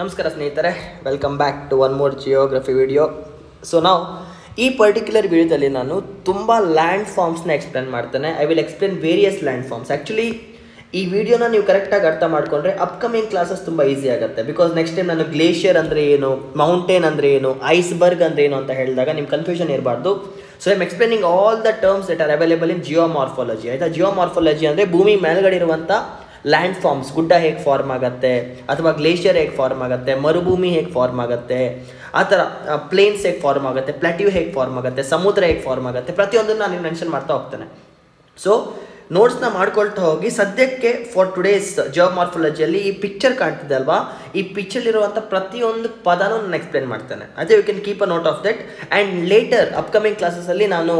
ನಮಸ್ಕಾರ ಸ್ನೇಹಿತರೆ welcome back to one more geography video so ನಾವು ಈ ಪರ್ಟಿಕ್ಯುಲರ್ ವಿಡಿಯೋದಲ್ಲಿ ನಾನು ತುಂಬ ಲ್ಯಾಂಡ್ ಫಾರ್ಮ್ಸ್ನ ಎಕ್ಸ್ಪ್ಲೇನ್ ಮಾಡ್ತೇನೆ. I will explain various land forms actually ಈ ವಿಡಿಯೋನ ನೀವು ಕರೆಕ್ಟಾಗಿ ಅರ್ಥ ಮಾಡ್ಕೊಂಡ್ರೆ ಅಪ್ಕಮಿಂಗ್ ಕ್ಲಾಸಸ್ ತುಂಬ ಈಸಿ ಆಗುತ್ತೆ. ಬಿಕಾಸ್ ನೆಕ್ಸ್ಟ್ ಟೈಮ್ ನಾನು ಗ್ಲೇಷಿಯರ್ ಅಂದರೆ ಏನು ಮೌಂಟೇನ್ ಅಂದರೆ ಏನು ಐಸ್ಬರ್ಗ್ ಅಂದರೆ ಏನು ಅಂತ ಹೇಳಿದಾಗ ನಿಮ್ಮ ಕನ್ಫ್ಯೂಷನ್ ಇರಬಾರ್ದು. So I'm explaining all the terms that are available in geomorphology ಆಯಿತಾ? ಜಿಯೋಮಾರ್ಫಾಲಜಿ ಅಂದರೆ ಭೂಮಿ ಮೇಲ್ಗಡೆ ಇರುವಂಥ ಲ್ಯಾಂಡ್ ಫಾರ್ಮ್ಸ್ ಗುಡ್ಡ ಹೇಗೆ ಫಾರ್ಮ್ ಆಗುತ್ತೆ? ಅಥವಾ ಗ್ಲೇಷಿಯರ್ ಹೇಗೆ ಫಾರ್ಮ್ ಆಗುತ್ತೆ? ಮರುಭೂಮಿ ಹೇಗೆ ಫಾರ್ಮ್ ಆಗುತ್ತೆ? ಆ ಥರ ಪ್ಲೇನ್ಸ್ ಹೇಗೆ ಫಾರ್ಮ್ ಆಗುತ್ತೆ? ಪ್ಲಾಟ್ಯೂ ಹೇಗೆ ಫಾರ್ಮ್ ಆಗುತ್ತೆ? ಸಮುದ್ರ ಹೇಗೆ ಫಾರ್ಮ್ ಆಗುತ್ತೆ? ಪ್ರತಿಯೊಂದನ್ನು ನಾನು ಮೆನ್ಷನ್ ಮಾಡ್ತಾ ಹೋಗ್ತೇನೆ. ಸೊ ನೋಟ್ಸ್ನ ಮಾಡ್ಕೊಳ್ತಾ ಹೋಗಿ, ಸದ್ಯಕ್ಕೆ ಫಾರ್ ಟುಡೇಸ್ ಜಿಯೋಮಾರ್ಫಾಲಜಿಯಲ್ಲಿ ಈ ಪಿಕ್ಚರ್ ಕಾಣ್ತಿದೆ ಅಲ್ವಾ? ಈ ಪಿಕ್ಚರ್ಲಿರುವಂಥ ಪ್ರತಿಯೊಂದು ಪದನೂ ನಾನು ಎಕ್ಸ್ಪ್ಲೇನ್ ಮಾಡ್ತೇನೆ. ಅದೇ you can keep a note of that and later upcoming ಕ್ಲಾಸಸಲ್ಲಿ ನಾನು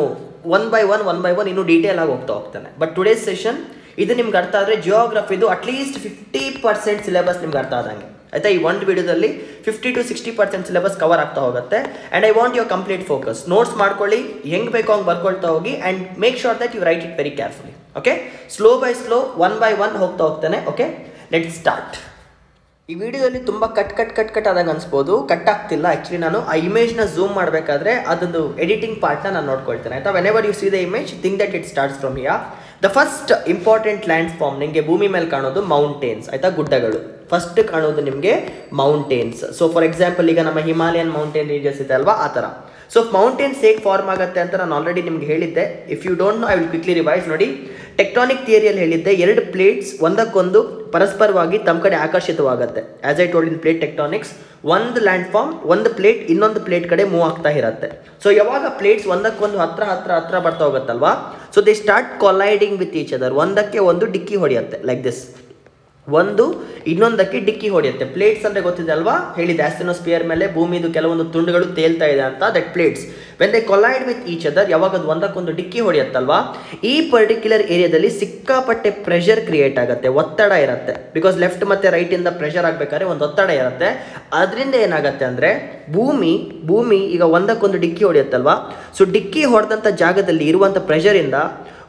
one by one one by one ಇನ್ನೂ ಡೀಟೇಲ್ ಆಗಿ ಹೋಗ್ತಾ ಹೋಗ್ತೇನೆ. ಬಟ್ ಟುಡೇಸ್ ಸೆಷನ್ ಇದು ನಿಮ್ಗೆ ಅರ್ಥ ಆದರೆ ಜಿಯೋಗ್ರಫಿದು at least fifty percent syllabus ನಿಮ್ಗೆ ಅರ್ಥ ಆದಂಗೆ. ಆಯ್ತಾ? ಈ ಒಂದು ವಿಡಿಯೋದಲ್ಲಿ fifty to sixty percent syllabus cover ಆಗ್ತಾ ಹೋಗುತ್ತೆ. And I want your complete focus notes ಮಾಡ್ಕೊಳ್ಳಿ, ಹೆಂಗೆ ಬೇಕೋ ಹಂಗೆ ಬರ್ಕೊಳ್ತಾ ಹೋಗಿ and make sure that you write it very carefully okay slow by slow one by one ಹೋಗ್ತಾ ಹೋಗ್ತಾನೆ ಓಕೆ ಲೆಟ್ ಸ್ಟಾರ್ಟ್ ಈ ವಿಡಿಯೋದಲ್ಲಿ ತುಂಬ ಕಟ್ ಕಟ್ ಕಟ್ ಕಟ್ ಆದಾಗ ಅನ್ಸ್ಬೋದು. ಕಟ್ ಆಗ್ತಿಲ್ಲ. ಆ್ಯಕ್ಚುಲಿ ನಾನು ಆ ಇಮೇಜ್ನ ಝೂಮ್ ಮಾಡಬೇಕಾದ್ರೆ ಅದೊಂದು ಎಡಿಟಿಂಗ್ ಪಾರ್ಟ್ನ ನಾನು ನೋಡ್ಕೊಳ್ತೇನೆ. ಆಯಿತಾ? Whenever you see the image think that it starts from here the first important land form ನಿಮಗೆ ಭೂಮಿ ಮೇಲೆ ಕಾಣೋದು ಮೌಂಟೇನ್ಸ್ ಆಯಿತಾ? ಗುಡ್ಡಗಳು. ಫಸ್ಟ್ ಕಾಣೋದು ನಿಮಗೆ ಮೌಂಟೇನ್ಸ್ ಸೊ ಫಾರ್ ಎಕ್ಸಾಂಪಲ್ ಈಗ ನಮ್ಮ ಹಿಮಾಲಯನ್ ಮೌಂಟೇನ್ ರೀಜಸ್ ಇದೆ ಅಲ್ವಾ? ಆ ಥರ. ಸೊ ಮೌಂಟೇನ್ಸ್ ಹೇಗೆ ಫಾರ್ಮ್ ಆಗುತ್ತೆ ಅಂತ ನಾನು ಆಲ್ರೆಡಿ ನಿಮ್ಗೆ ಹೇಳಿದ್ದೆ. If you don't know I will quickly revise ನೋಡಿ ಟೆಕ್ಟಾನಿಕ್ ಥಿಯರಿಯಲ್ಲಿ ಹೇಳಿದ್ದೆ, ಎರಡು ಪ್ಲೇಟ್ಸ್ ಒಂದಕ್ಕೊಂದು ಪರಸ್ಪರವಾಗಿ ತಮ್ಮ ಕಡೆ ಆಕರ್ಷಿತವಾಗುತ್ತೆ. As I told in plate tectonics ಒಂದು ಲ್ಯಾಂಡ್ ಫಾರ್ಮ್ ಒಂದು ಪ್ಲೇಟ್ ಇನ್ನೊಂದು ಪ್ಲೇಟ್ ಕಡೆ ಮೂವ್ ಆಗ್ತಾ ಇರುತ್ತೆ. ಸೊ ಯಾವಾಗ ಪ್ಲೇಟ್ಸ್ ಒಂದಕ್ಕೊಂದು ಹತ್ರ ಹತ್ರ ಹತ್ರ ಬರ್ತಾ ಹೋಗುತ್ತಲ್ವಾ? So they start colliding with each other ಒಂದಕ್ಕೆ ಒಂದು ಡಿಕ್ಕಿ ಹೊಡೆಯುತ್ತೆ ಲೈಕ್ ದಿಸ್ ಒಂದು, ಇನ್ನೊಂದಕ್ಕೆ ಡಿಕ್ಕಿ ಹೊಡೆಯುತ್ತೆ. ಪ್ಲೇಟ್ಸ್ ಅಂದರೆ ಗೊತ್ತಿದೆ ಅಲ್ವಾ? ಹೇಳಿದೆ ಆಸ್ಟಿನೋಸ್ಪಿಯರ್ ಮೇಲೆ ಭೂಮಿದು ಕೆಲವೊಂದು ತುಂಡುಗಳು ತೇಲ್ತಾ ಇದೆ ಅಂತ that plates when they collide with each other ಯಾವಾಗ ಅದು ಒಂದಕ್ಕೊಂದು ಡಿಕ್ಕಿ ಹೊಡೆಯುತ್ತಲ್ವಾ? ಈ ಪರ್ಟಿಕ್ಯುಲರ್ ಏರಿಯಾದಲ್ಲಿ ಸಿಕ್ಕಾಪಟ್ಟೆ ಪ್ರೆಷರ್ ಕ್ರಿಯೇಟ್ ಆಗುತ್ತೆ, ಒತ್ತಡ ಇರುತ್ತೆ. ಬಿಕಾಸ್ ಲೆಫ್ಟ್ ಮತ್ತು ರೈಟಿಂದ ಪ್ರೆಷರ್ ಆಗಬೇಕಾದ್ರೆ ಒಂದು ಒತ್ತಡ ಇರುತ್ತೆ. ಅದರಿಂದ ಏನಾಗುತ್ತೆ ಅಂದರೆ, ಭೂಮಿ ಭೂಮಿ ಈಗ ಒಂದಕ್ಕೊಂದು ಡಿಕ್ಕಿ ಹೊಡೆಯುತ್ತಲ್ವಾ? ಸೊ ಡಿಕ್ಕಿ ಹೊಡೆದಂಥ ಜಾಗದಲ್ಲಿ ಇರುವಂಥ ಪ್ರೆಷರಿಂದ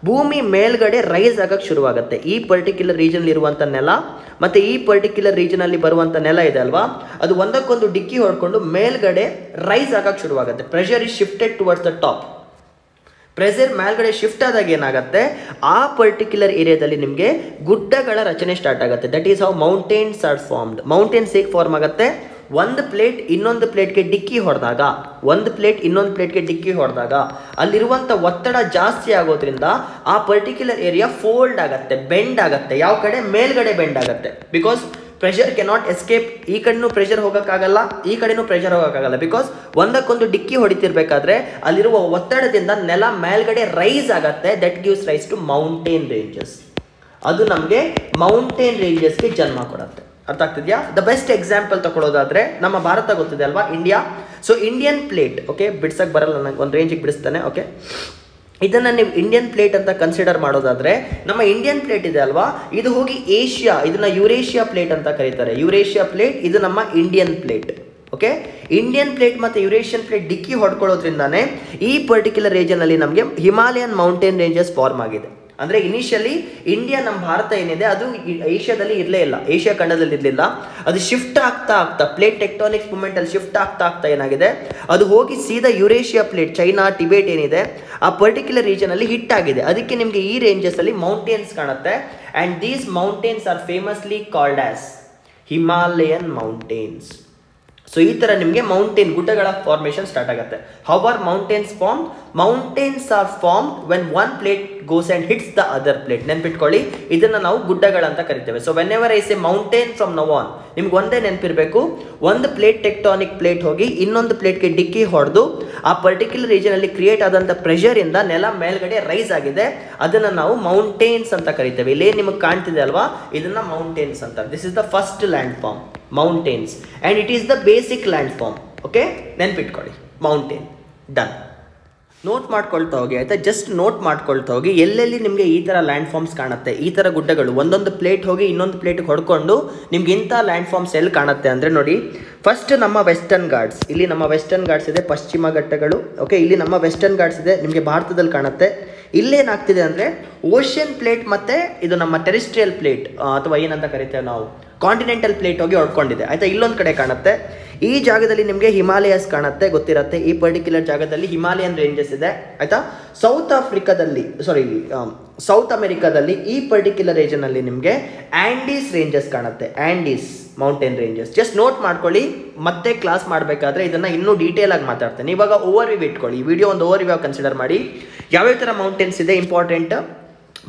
ಭೂಮಿ ಮೇಲ್ಗಡೆ ರೈಸ್ ಆಗಕ್ಕೆ ಶುರುವಾಗುತ್ತೆ. ಈ ಪರ್ಟಿಕ್ಯುಲರ್ ರೀಜನ್ ಇರುವಂಥ ನೆಲ ಮತ್ತು ಈ ಪರ್ಟಿಕ್ಯುಲರ್ ರೀಜನಲ್ಲಿ ಬರುವಂಥ ನೆಲ ಇದೆ ಅಲ್ವಾ? ಅದು ಒಂದಕ್ಕೊಂದು ಡಿಕ್ಕಿ ಹೊಡ್ಕೊಂಡು ಮೇಲ್ಗಡೆ ರೈಸ್ ಆಗಕ್ಕೆ ಶುರುವಾಗುತ್ತೆ. Pressure is shifted towards the top pressure ಮೇಲ್ಗಡೆ ಶಿಫ್ಟ್ ಆದಾಗ ಏನಾಗುತ್ತೆ? ಆ ಪರ್ಟಿಕ್ಯುಲರ್ ಏರಿಯಾದಲ್ಲಿ ನಿಮಗೆ ಗುಡ್ಡಗಳ ರಚನೆ ಸ್ಟಾರ್ಟ್ ಆಗುತ್ತೆ. That is how mountains are formed mountains ಹೇಗೆ ಫಾರ್ಮ್ ಆಗುತ್ತೆ? ಒಂದು ಪ್ಲೇಟ್ ಇನ್ನೊಂದು ಪ್ಲೇಟ್ಗೆ ಡಿಕ್ಕಿ ಹೊಡೆದಾಗ, ಒಂದು ಪ್ಲೇಟ್ ಇನ್ನೊಂದು ಪ್ಲೇಟ್ಗೆ ಡಿಕ್ಕಿ ಹೊಡೆದಾಗ ಅಲ್ಲಿರುವಂಥ ಒತ್ತಡ ಜಾಸ್ತಿ ಆಗೋದ್ರಿಂದ ಆ ಪರ್ಟಿಕ್ಯುಲರ್ ಏರಿಯಾ ಫೋಲ್ಡ್ ಆಗುತ್ತೆ ಬೆಂಡ್ ಆಗುತ್ತೆ, ಯಾವ ಕಡೆ? ಮೇಲ್ಗಡೆ ಬೆಂಡ್ ಆಗುತ್ತೆ. ಬಿಕಾಸ್ ಪ್ರೆಷರ್ ಕೆನಾಟ್ ಎಸ್ಕೇಪ್ ಈ ಕಡೆನೂ ಪ್ರೆಷರ್ ಹೋಗೋಕ್ಕಾಗಲ್ಲ, ಈ ಕಡೆನೂ ಪ್ರೆಷರ್ ಹೋಗೋಕ್ಕಾಗಲ್ಲ. ಬಿಕಾಸ್ ಒಂದಕ್ಕೊಂದು ಡಿಕ್ಕಿ ಹೊಡಿತಿರ್ಬೇಕಾದ್ರೆ ಅಲ್ಲಿರುವ ಒತ್ತಡದಿಂದ ನೆಲ ಮೇಲ್ಗಡೆ ರೈಸ್ ಆಗುತ್ತೆ. That gives rise to mountain ranges ಅದು ನಮಗೆ ಮೌಂಟೇನ್ ರೇಂಜಸ್ಗೆ ಜನ್ಮ ಕೊಡುತ್ತೆ. ಅರ್ಥ ಆಗ್ತಿದೆಯಾ ದ ಬೆಸ್ಟ್ ಎಕ್ಸಾಂಪಲ್ ತಗೊಳ್ಳೋದಾದ್ರೆ ನಮ್ಮ ಭಾರತ ಗೊತ್ತಿದೆ ಅಲ್ವಾ? India so Indian plate okay ಬಿಡ್ಸಕ್ಕೆ ಬರಲ್ಲ ನನಗೆ ಒಂದು ರೇಂಜಿಗೆ ಬಿಡಿಸ್ತಾನೆ ಓಕೆ ಇದನ್ನು ನೀವು ಇಂಡಿಯನ್ ಪ್ಲೇಟ್ ಅಂತ ಕನ್ಸಿಡರ್ ಮಾಡೋದಾದ್ರೆ, ನಮ್ಮ ಇಂಡಿಯನ್ ಪ್ಲೇಟ್ ಇದೆ ಅಲ್ವಾ? ಇದು ಹೋಗಿ ಏಷ್ಯಾ ಇದನ್ನ ಯುರೇಷಿಯಾ ಪ್ಲೇಟ್ ಅಂತ ಕರೀತಾರೆ. ಯುರೇಷಿಯಾ ಪ್ಲೇಟ್ ಇದು ನಮ್ಮ Indian plate okay Indian plate ಮತ್ತು ಯುರೇಷಿಯನ್ ಪ್ಲೇಟ್ ಡಿಕ್ಕಿ ಹೊಡ್ಕೊಳ್ಳೋದ್ರಿಂದಾನೇ ಈ ಪರ್ಟಿಕ್ಯುಲರ್ ರೀಜನಲ್ಲಿ ನಮಗೆ ಹಿಮಾಲಯನ್ ಮೌಂಟೇನ್ ರೇಂಜಸ್ ಫಾರ್ಮ್ ಆಗಿದೆ. ಅಂದರೆ ಇನಿಷಿಯಲಿ ಇಂಡಿಯಾ ನಮ್ಮ ಭಾರತ ಏನಿದೆ, ಅದು ಏಷ್ಯಾದಲ್ಲಿ ಇರಲೇ ಇಲ್ಲ. ಏಷ್ಯಾ ಖಂಡದಲ್ಲಿ ಇರಲಿಲ್ಲ. ಅದು ಶಿಫ್ಟ್ ಆಗ್ತಾ ಆಗ್ತಾ ಪ್ಲೇಟ್ ಟೆಕ್ಟಾನಿಕ್ಸ್ ಮೂಮೆಂಟಲ್ಲಿ ಶಿಫ್ಟ್ ಆಗ್ತಾ ಆಗ್ತಾ ಏನಾಗಿದೆ, ಅದು ಹೋಗಿ ಸೀದಾ ಯುರೇಷಿಯಾ ಪ್ಲೇಟ್ ಚೈನಾ ಟಿಬೇಟ್ ಏನಿದೆ, ಆ ಪರ್ಟಿಕ್ಯುಲರ್ ರೀಜನಲ್ಲಿ ಹಿಟ್ ಆಗಿದೆ. ಅದಕ್ಕೆ ನಿಮಗೆ ಈ ರೇಂಜಸಲ್ಲಿ ಮೌಂಟೇನ್ಸ್ ಕಾಣುತ್ತೆ. And these mountains are famously called as Himalayan mountains so ಈ ಥರ ನಿಮಗೆ ಮೌಂಟೇನ್ ಗುಡ್ಡಗಳ ಫಾರ್ಮೇಷನ್ ಸ್ಟಾರ್ಟ್ ಆಗುತ್ತೆ. How are mountains form mountains are form when one plate goes and hits the other plate ನೆನ್ಪಿಟ್ಕೊಳ್ಳಿ, ಇದನ್ನು ನಾವು ಗುಡ್ಡಗಳಂತ ಕರಿತೇವೆ. So whenever is a mountain from now on ನಿಮ್ಗೆ ಒಂದೇ ನೆನಪಿರಬೇಕು. ಒಂದು ಪ್ಲೇಟ್ ಟೆಕ್ಟಾನಿಕ್ ಪ್ಲೇಟ್ ಹೋಗಿ, ಇನ್ನೊಂದು ಪ್ಲೇಟ್ಗೆ ಡಿಕ್ಕಿ ಹೊಡೆದು, ಆ ಪರ್ಟಿಕ್ಯುಲರ್ ರೀಜನಲ್ಲಿ ಕ್ರಿಯೇಟ್ ಆದಂಥ ಪ್ರೆಷರಿಂದ ನೆಲ ಮೇಲ್ಗಡೆ ರೈಸ್ ಆಗಿದೆ. ಅದನ್ನು ನಾವು ಮೌಂಟೇನ್ಸ್ ಅಂತ ಕರಿತೇವೆ. ಇಲ್ಲೇ ನಿಮಗೆ ಕಾಣ್ತಿದೆ ಅಲ್ವಾ? ಇದನ್ನು ಮೌಂಟೇನ್ಸ್ ಅಂತ. This is the first land form mountains and it is the basic land form okay ನೆನ್ಪಿಟ್ಕೊಳ್ಳಿ. ಮೌಂಟೇನ್ ಡನ್ ನೋಟ್ ಮಾಡ್ಕೊಳ್ತಾ ಹೋಗಿ, ಆಯಿತಾ? ಜಸ್ಟ್ ನೋಟ್ ಮಾಡ್ಕೊಳ್ತಾ ಹೋಗಿ, ಎಲ್ಲೆಲ್ಲಿ ನಿಮಗೆ ಈ ಥರ ಲ್ಯಾಂಡ್ ಫಾರ್ಮ್ಸ್ ಕಾಣುತ್ತೆ? ಈ ಥರ ಗುಡ್ಡಗಳು. ಒಂದೊಂದು ಪ್ಲೇಟ್ ಹೋಗಿ ಇನ್ನೊಂದು ಪ್ಲೇಟ್ ಹೊಡ್ಕೊಂಡು ನಿಮ್ಗೆ ಇಂಥ ಲ್ಯಾಂಡ್ ಫಾರ್ಮ್ಸ್ ಎಲ್ಲಿ ಕಾಣುತ್ತೆ ಅಂದರೆ ನೋಡಿ ಫಸ್ಟ್ ನಮ್ಮ ವೆಸ್ಟರ್ನ್ ಗಾರ್ಡ್ಸ್ ಇಲ್ಲಿ ನಮ್ಮ ವೆಸ್ಟರ್ನ್ ಗಾರ್ಡ್ಸ್ ಇದೆ, ಪಶ್ಚಿಮ ಘಟ್ಟಗಳು. ಓಕೆ ಇಲ್ಲಿ ನಮ್ಮ ವೆಸ್ಟರ್ನ್ ಗಾರ್ಡ್ಸ್ ಇದೆ, ನಿಮಗೆ ಭಾರತದಲ್ಲಿ ಕಾಣುತ್ತೆ. ಇಲ್ಲೇನಾಗ್ತಿದೆ ಅಂದರೆ ಓಷಿಯನ್ ಪ್ಲೇಟ್ ಮತ್ತು ಇದು ನಮ್ಮ ಟೆರಿಸ್ಟ್ರಿಯಲ್ ಪ್ಲೇಟ್ ಅಥವಾ ಏನಂತ ಕರಿತೇವೆ ನಾವು? ಕಾಂಟಿನೆಂಟಲ್ ಪ್ಲೇಟ್ ಹೋಗಿ ಹೊಡ್ಕೊಂಡಿದೆ. ಆಯಿತಾ? ಇಲ್ಲೊಂದು ಕಡೆ ಕಾಣುತ್ತೆ. ಈ ಜಾಗದಲ್ಲಿ ನಿಮಗೆ ಹಿಮಾಲಯಸ್ ಕಾಣುತ್ತೆ, ಗೊತ್ತಿರುತ್ತೆ. ಈ ಪರ್ಟಿಕ್ಯುಲರ್ ಜಾಗದಲ್ಲಿ ಹಿಮಾಲಯನ್ ರೇಂಜಸ್ ಇದೆ. ಆಯಿತಾ? ಸೌತ್ ಆಫ್ರಿಕಾದಲ್ಲಿ ಸಾರಿ ಸೌತ್ ಅಮೆರಿಕಾದಲ್ಲಿ ಈ ಪರ್ಟಿಕ್ಯುಲರ್ ರೇಜನಲ್ಲಿ ನಿಮಗೆ ಆ್ಯಂಡೀಸ್ ರೇಂಜಸ್ ಕಾಣುತ್ತೆ. Andes mountain ranges just note ಮಾಡ್ಕೊಳ್ಳಿ, ಮತ್ತೆ ಕ್ಲಾಸ್ ಮಾಡಬೇಕಾದ್ರೆ ಇದನ್ನು ಇನ್ನೂ ಡೀಟೇಲ್ ಆಗಿ ಮಾತಾಡ್ತೇನೆ. ಇವಾಗ ಓವರ್ ವ್ಯೂ ಇಟ್ಕೊಳ್ಳಿ ವಿಡಿಯೋ ಒಂದು ಓವರ್ ವ್ಯೂ ಕನ್ಸಿಡರ್ ಮಾಡಿ. ಯಾವ್ಯಾವ ಥರ ಮೌಂಟೇನ್ಸ್ ಇದೆ ಇಂಪಾರ್ಟೆಂಟ್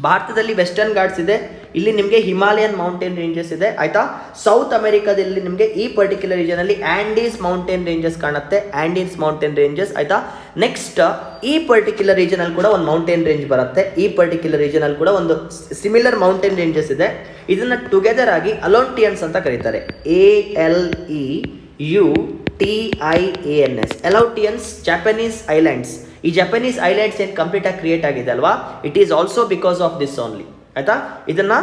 ಭಾರತದಲ್ಲಿ ವೆಸ್ಟರ್ನ್ ಗಾರ್ಡ್ಸ್ ಇದೆ. ಇಲ್ಲಿ ನಿಮಗೆ ಹಿಮಾಲಯನ್ ಮೌಂಟೇನ್ ರೇಂಜಸ್ ಇದೆ. ಆಯಿತಾ? ಸೌತ್ ಅಮೆರಿಕಾದಲ್ಲಿ ನಿಮಗೆ ಈ ಪರ್ಟಿಕ್ಯುಲರ್ ರೀಜನಲ್ಲಿ ಆ್ಯಂಡೀಸ್ ಮೌಂಟೇನ್ ರೇಂಜಸ್ ಕಾಣುತ್ತೆ. ಆ್ಯಂಡೀಸ್ ಮೌಂಟೇನ್ ರೇಂಜಸ್ ಆಯಿತಾ? ನೆಕ್ಸ್ಟ್ ಈ ಪರ್ಟಿಕ್ಯುಲರ್ ರೀಜನಲ್ಲಿ ಕೂಡ ಒಂದು ಮೌಂಟೇನ್ ರೇಂಜ್ ಬರುತ್ತೆ. ಈ ಪರ್ಟಿಕ್ಯುಲರ್ ರೀಜನಲ್ಲಿ ಕೂಡ ಒಂದು ಸಿಮಿಲರ್ ಮೌಂಟೇನ್ ರೇಂಜಸ್ ಇದೆ. ಇದನ್ನು ಟುಗೆದರ್ ಆಗಿ ಅಲೋಂಟಿಯನ್ಸ್ ಅಂತ ಕರೀತಾರೆ. A L E U T I A N S Aleutians Japanese islands ಈ ಜಪನೀಸ್ ಐಲ್ಯಾಂಡ್ಸ್ ಏನು ಕಂಪ್ಲೀಟಾಗಿ ಕ್ರಿಯೇಟ್ ಆಗಿದೆ ಅಲ್ವಾ? It is also because of this only ಆಯ್ತಾ? ಇದನ್ನ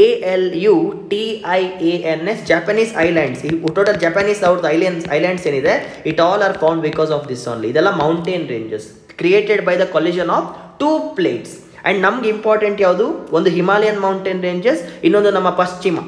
A L U T I A N S Japanese islands ಈ total Japanese ಅವ್ರದ್ದು islands islands ಏನಿದೆ? It all are found because of this only ಇದೆಲ್ಲ mountain ranges created by the collision of two plates and ನಮ್ಗೆ important ಯಾವುದು? ಒಂದು Himalayan mountain ranges ಇನ್ನೊಂದು ನಮ್ಮ ಪಶ್ಚಿಮ.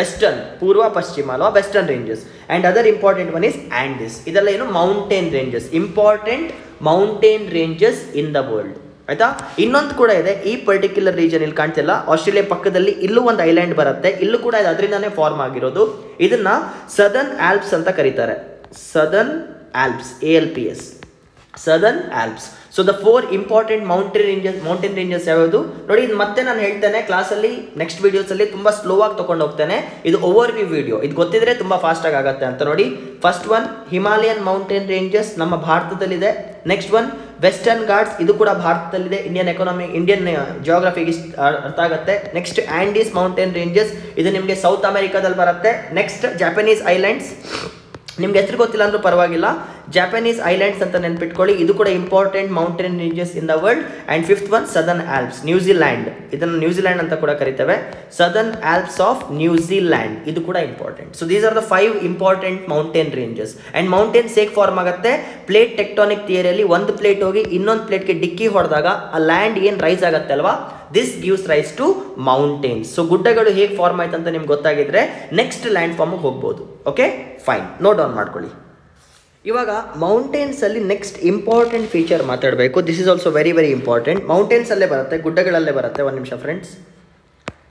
ವೆಸ್ಟರ್ನ್ ಪೂರ್ವ ಪಶ್ಚಿಮ ಅಲ್ವಾ? Western ranges and other important one is this ಇದೆಲ್ಲ ಏನು? Mountain ranges important mountain ranges in the world ಆಯ್ತಾ? ಇನ್ನೊಂದು ಕೂಡ ಇದೆ. ಈ ಪರ್ಟಿಕ್ಯುಲರ್ ರೀಜನ್ ಇಲ್ಲಿ ಕಾಣ್ತಿಲ್ಲ. ಆಸ್ಟ್ರೇಲಿಯಾ ಪಕ್ಕದಲ್ಲಿ ಇಲ್ಲೂ ಒಂದು ಐಲ್ಯಾಂಡ್ ಬರುತ್ತೆ. ಇಲ್ಲೂ ಕೂಡ ಇದು. ಅದರಿಂದಾನೇ ಫಾರ್ಮ್ ಆಗಿರೋದು. ಇದನ್ನ ಸದರ್ನ್ ಆಲ್ಪ್ಸ್ ಅಂತ ಕರೀತಾರೆ. Southern Alps A L P S southern Alps so the four important mountain ranges mountain ranges ಯಾವುದು ನೋಡಿ, ಇದು ಮತ್ತೆ ನಾನು ಹೇಳ್ತೇನೆ ಕ್ಲಾಸಲ್ಲಿ ನೆಕ್ಸ್ಟ್ ವೀಡಿಯೋಸಲ್ಲಿ ತುಂಬ ಸ್ಲೋ ಆಗಿ ತೊಗೊಂಡು ಹೋಗ್ತೇನೆ. ಇದು ಓವರ್ ವ್ಯೂ ವಿಡಿಯೋ ಇದು ಗೊತ್ತಿದ್ರೆ ತುಂಬ ಫಾಸ್ಟಾಗಿ ಆಗುತ್ತೆ ಅಂತ ನೋಡಿ. First one Himalayan mountain ranges ನಮ್ಮ ಭಾರತದಲ್ಲಿದೆ. ನೆಕ್ಸ್ಟ್ ಒನ್ ವೆಸ್ಟರ್ನ್ ಘಾಟ್ಸ್ ಇದು ಕೂಡ ಭಾರತದಲ್ಲಿದೆ. ಇಂಡಿಯನ್ ಎಕಾನಮಿ ಇಂಡಿಯನ್ ಜಿಯೋಗ್ರಫಿಗೆ ಅರ್ಥ ಆಗುತ್ತೆ. ನೆಕ್ಸ್ಟ್ ಆ್ಯಂಡೀಸ್ ಮೌಂಟೇನ್ ರೇಂಜಸ್ ಇದು ನಿಮಗೆ ಸೌತ್ ಅಮೆರಿಕಾದಲ್ಲಿ ಬರುತ್ತೆ. ನೆಕ್ಸ್ಟ್ ಜಾಪನೀಸ್ ಐಲ್ಯಾಂಡ್ಸ್ ನಿಮ್ಗೆ ಹೆಸರು ಗೊತ್ತಿಲ್ಲ ಅಂದ್ರೂ ಪರವಾಗಿಲ್ಲ. ಜಾಪನೀಸ್ ಐಲ್ಯಾಂಡ್ಸ್ ಅಂತ ನೆನ್ಪಿಟ್ಕೊಳ್ಳಿ. ಇದು ಕೂಡ important mountain ranges in the world and fifth one southern Alps New Zealand ಇದನ್ನು ನ್ಯೂಜಿಲ್ಯಾಂಡ್ ಅಂತ ಕೂಡ ಕರಿತೇವೆ. Southern Alps of New Zealand ಇದು ಕೂಡ important so these are the five important mountain ranges and mountains ಹೇಗೆ ಫಾರ್ಮ್ ಆಗುತ್ತೆ. Plate tectonic ಥಿಯರಿಯಲ್ಲಿ ಒಂದು ಪ್ಲೇಟ್ ಹೋಗಿ ಇನ್ನೊಂದು ಪ್ಲೇಟ್ಗೆ ಡಿಕ್ಕಿ ಹೊಡೆದಾಗ ಆ ಲ್ಯಾಂಡ್ ಏನು ರೈಸ್ ಆಗುತ್ತೆ ಅಲ್ವಾ? This gives rise to mountains so ಗುಡ್ಡಗಳು ಹೇಗೆ ಫಾರ್ಮ್ ಆಯ್ತು ಅಂತ ನಿಮ್ಗೆ ಗೊತ್ತಾಗಿದ್ರೆ ನೆಕ್ಸ್ಟ್ ಲ್ಯಾಂಡ್ ಫಾರ್ಮಿಗೆ ಹೋಗ್ಬೋದು. ಓಕೆ ಫೈನ್ ನೋಟ್ ಡೌನ್ ಮಾಡ್ಕೊಳ್ಳಿ. ಇವಾಗ ಮೌಂಟೇನ್ಸಲ್ಲಿ ನೆಕ್ಸ್ಟ್ ಇಂಪಾರ್ಟೆಂಟ್ ಫೀಚರ್ ಮಾತಾಡಬೇಕು. This is also very very important ಮೌಂಟೇನ್ಸಲ್ಲೇ ಬರುತ್ತೆ, ಗುಡ್ಡಗಳಲ್ಲೇ ಬರುತ್ತೆ, ಒಂದು ನಿಮಿಷ ಫ್ರೆಂಡ್ಸ್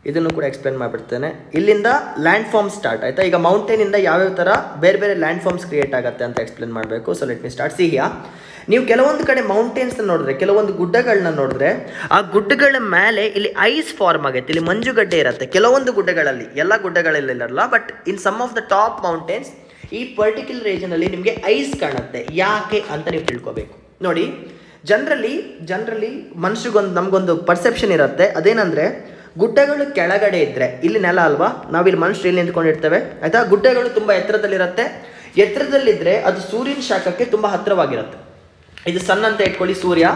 ಇದನ್ನು ಕೂಡ ಎಕ್ಸ್ಪ್ಲೇನ್ ಮಾಡಿಬಿಡ್ತೇನೆ. ಇಲ್ಲಿಂದ ಲ್ಯಾಂಡ್ ಫಾರ್ಮ್ ಸ್ಟಾರ್ಟ್ ಆಯ್ತಾ? ಈಗ ಮೌಂಟೇನಿಂದ ಯಾವ್ಯಾವ ಥರ ಬೇರೆ ಬೇರೆ ಲ್ಯಾಂಡ್ ಫಾರ್ಮ್ಸ್ ಕ್ರಿಯೇಟ್ ಆಗುತ್ತೆ ಅಂತ ಎಕ್ಸ್ಪ್ಲೇನ್ ಮಾಡಬೇಕು. ಸೊ ಲೆಟ್ ಮಿ ಸ್ಟಾರ್ಟ್ ಸಿಹಿಯಾ ನೀವು ಕೆಲವೊಂದು ಕಡೆ ಮೌಂಟೇನ್ಸ್ ನೋಡಿದ್ರೆ, ಕೆಲವೊಂದು ಗುಡ್ಡಗಳನ್ನ ನೋಡಿದ್ರೆ, ಆ ಗುಡ್ಡಗಳ ಮೇಲೆ ಇಲ್ಲಿ ಐಸ್ ಫಾರ್ಮ್ ಆಗುತ್ತೆ ಇಲ್ಲಿ ಮಂಜುಗಡ್ಡೆ ಇರುತ್ತೆ. ಕೆಲವೊಂದು ಗುಡ್ಡಗಳಲ್ಲಿ, ಎಲ್ಲ ಗುಡ್ಡಗಳಲ್ಲಿ ಇರಲ್ಲ but in some of the top mountains ಈ ಪರ್ಟಿಕ್ಯುಲರ್ ರೀಜನಲ್ಲಿ ನಿಮಗೆ ಐಸ್ ಕಾಣುತ್ತೆ. ಯಾಕೆ ಅಂತ ನೀವು ತಿಳ್ಕೊಬೇಕು. ನೋಡಿ ಜನರಲಿ ಜನರಲಿ ಮನುಷ್ಯಗೊಂದು ನಮಗೊಂದು ಪರ್ಸೆಪ್ಷನ್ ಇರುತ್ತೆ. ಅದೇನಂದರೆ, ಗುಡ್ಡಗಳು ಕೆಳಗಡೆ ಇದ್ದರೆ ಇಲ್ಲಿ ನೆಲ ಅಲ್ವಾ? ನಾವಿಲ್ಲಿ ಮನುಷ್ಯರು ಇಲ್ಲಿ ನಿಂತ್ಕೊಂಡಿರ್ತೇವೆ. ಆಯಿತಾ? ಗುಡ್ಡಗಳು ತುಂಬ ಎತ್ತರದಲ್ಲಿರುತ್ತೆ. ಎತ್ತರದಲ್ಲಿದ್ದರೆ ಅದು ಸೂರ್ಯನ ಶಾಖಕ್ಕೆ ತುಂಬ ಹತ್ತಿರವಾಗಿರುತ್ತೆ. ಇದು ಸನ್ ಅಂತ ಇಟ್ಕೊಳ್ಳಿ ಸೂರ್ಯ.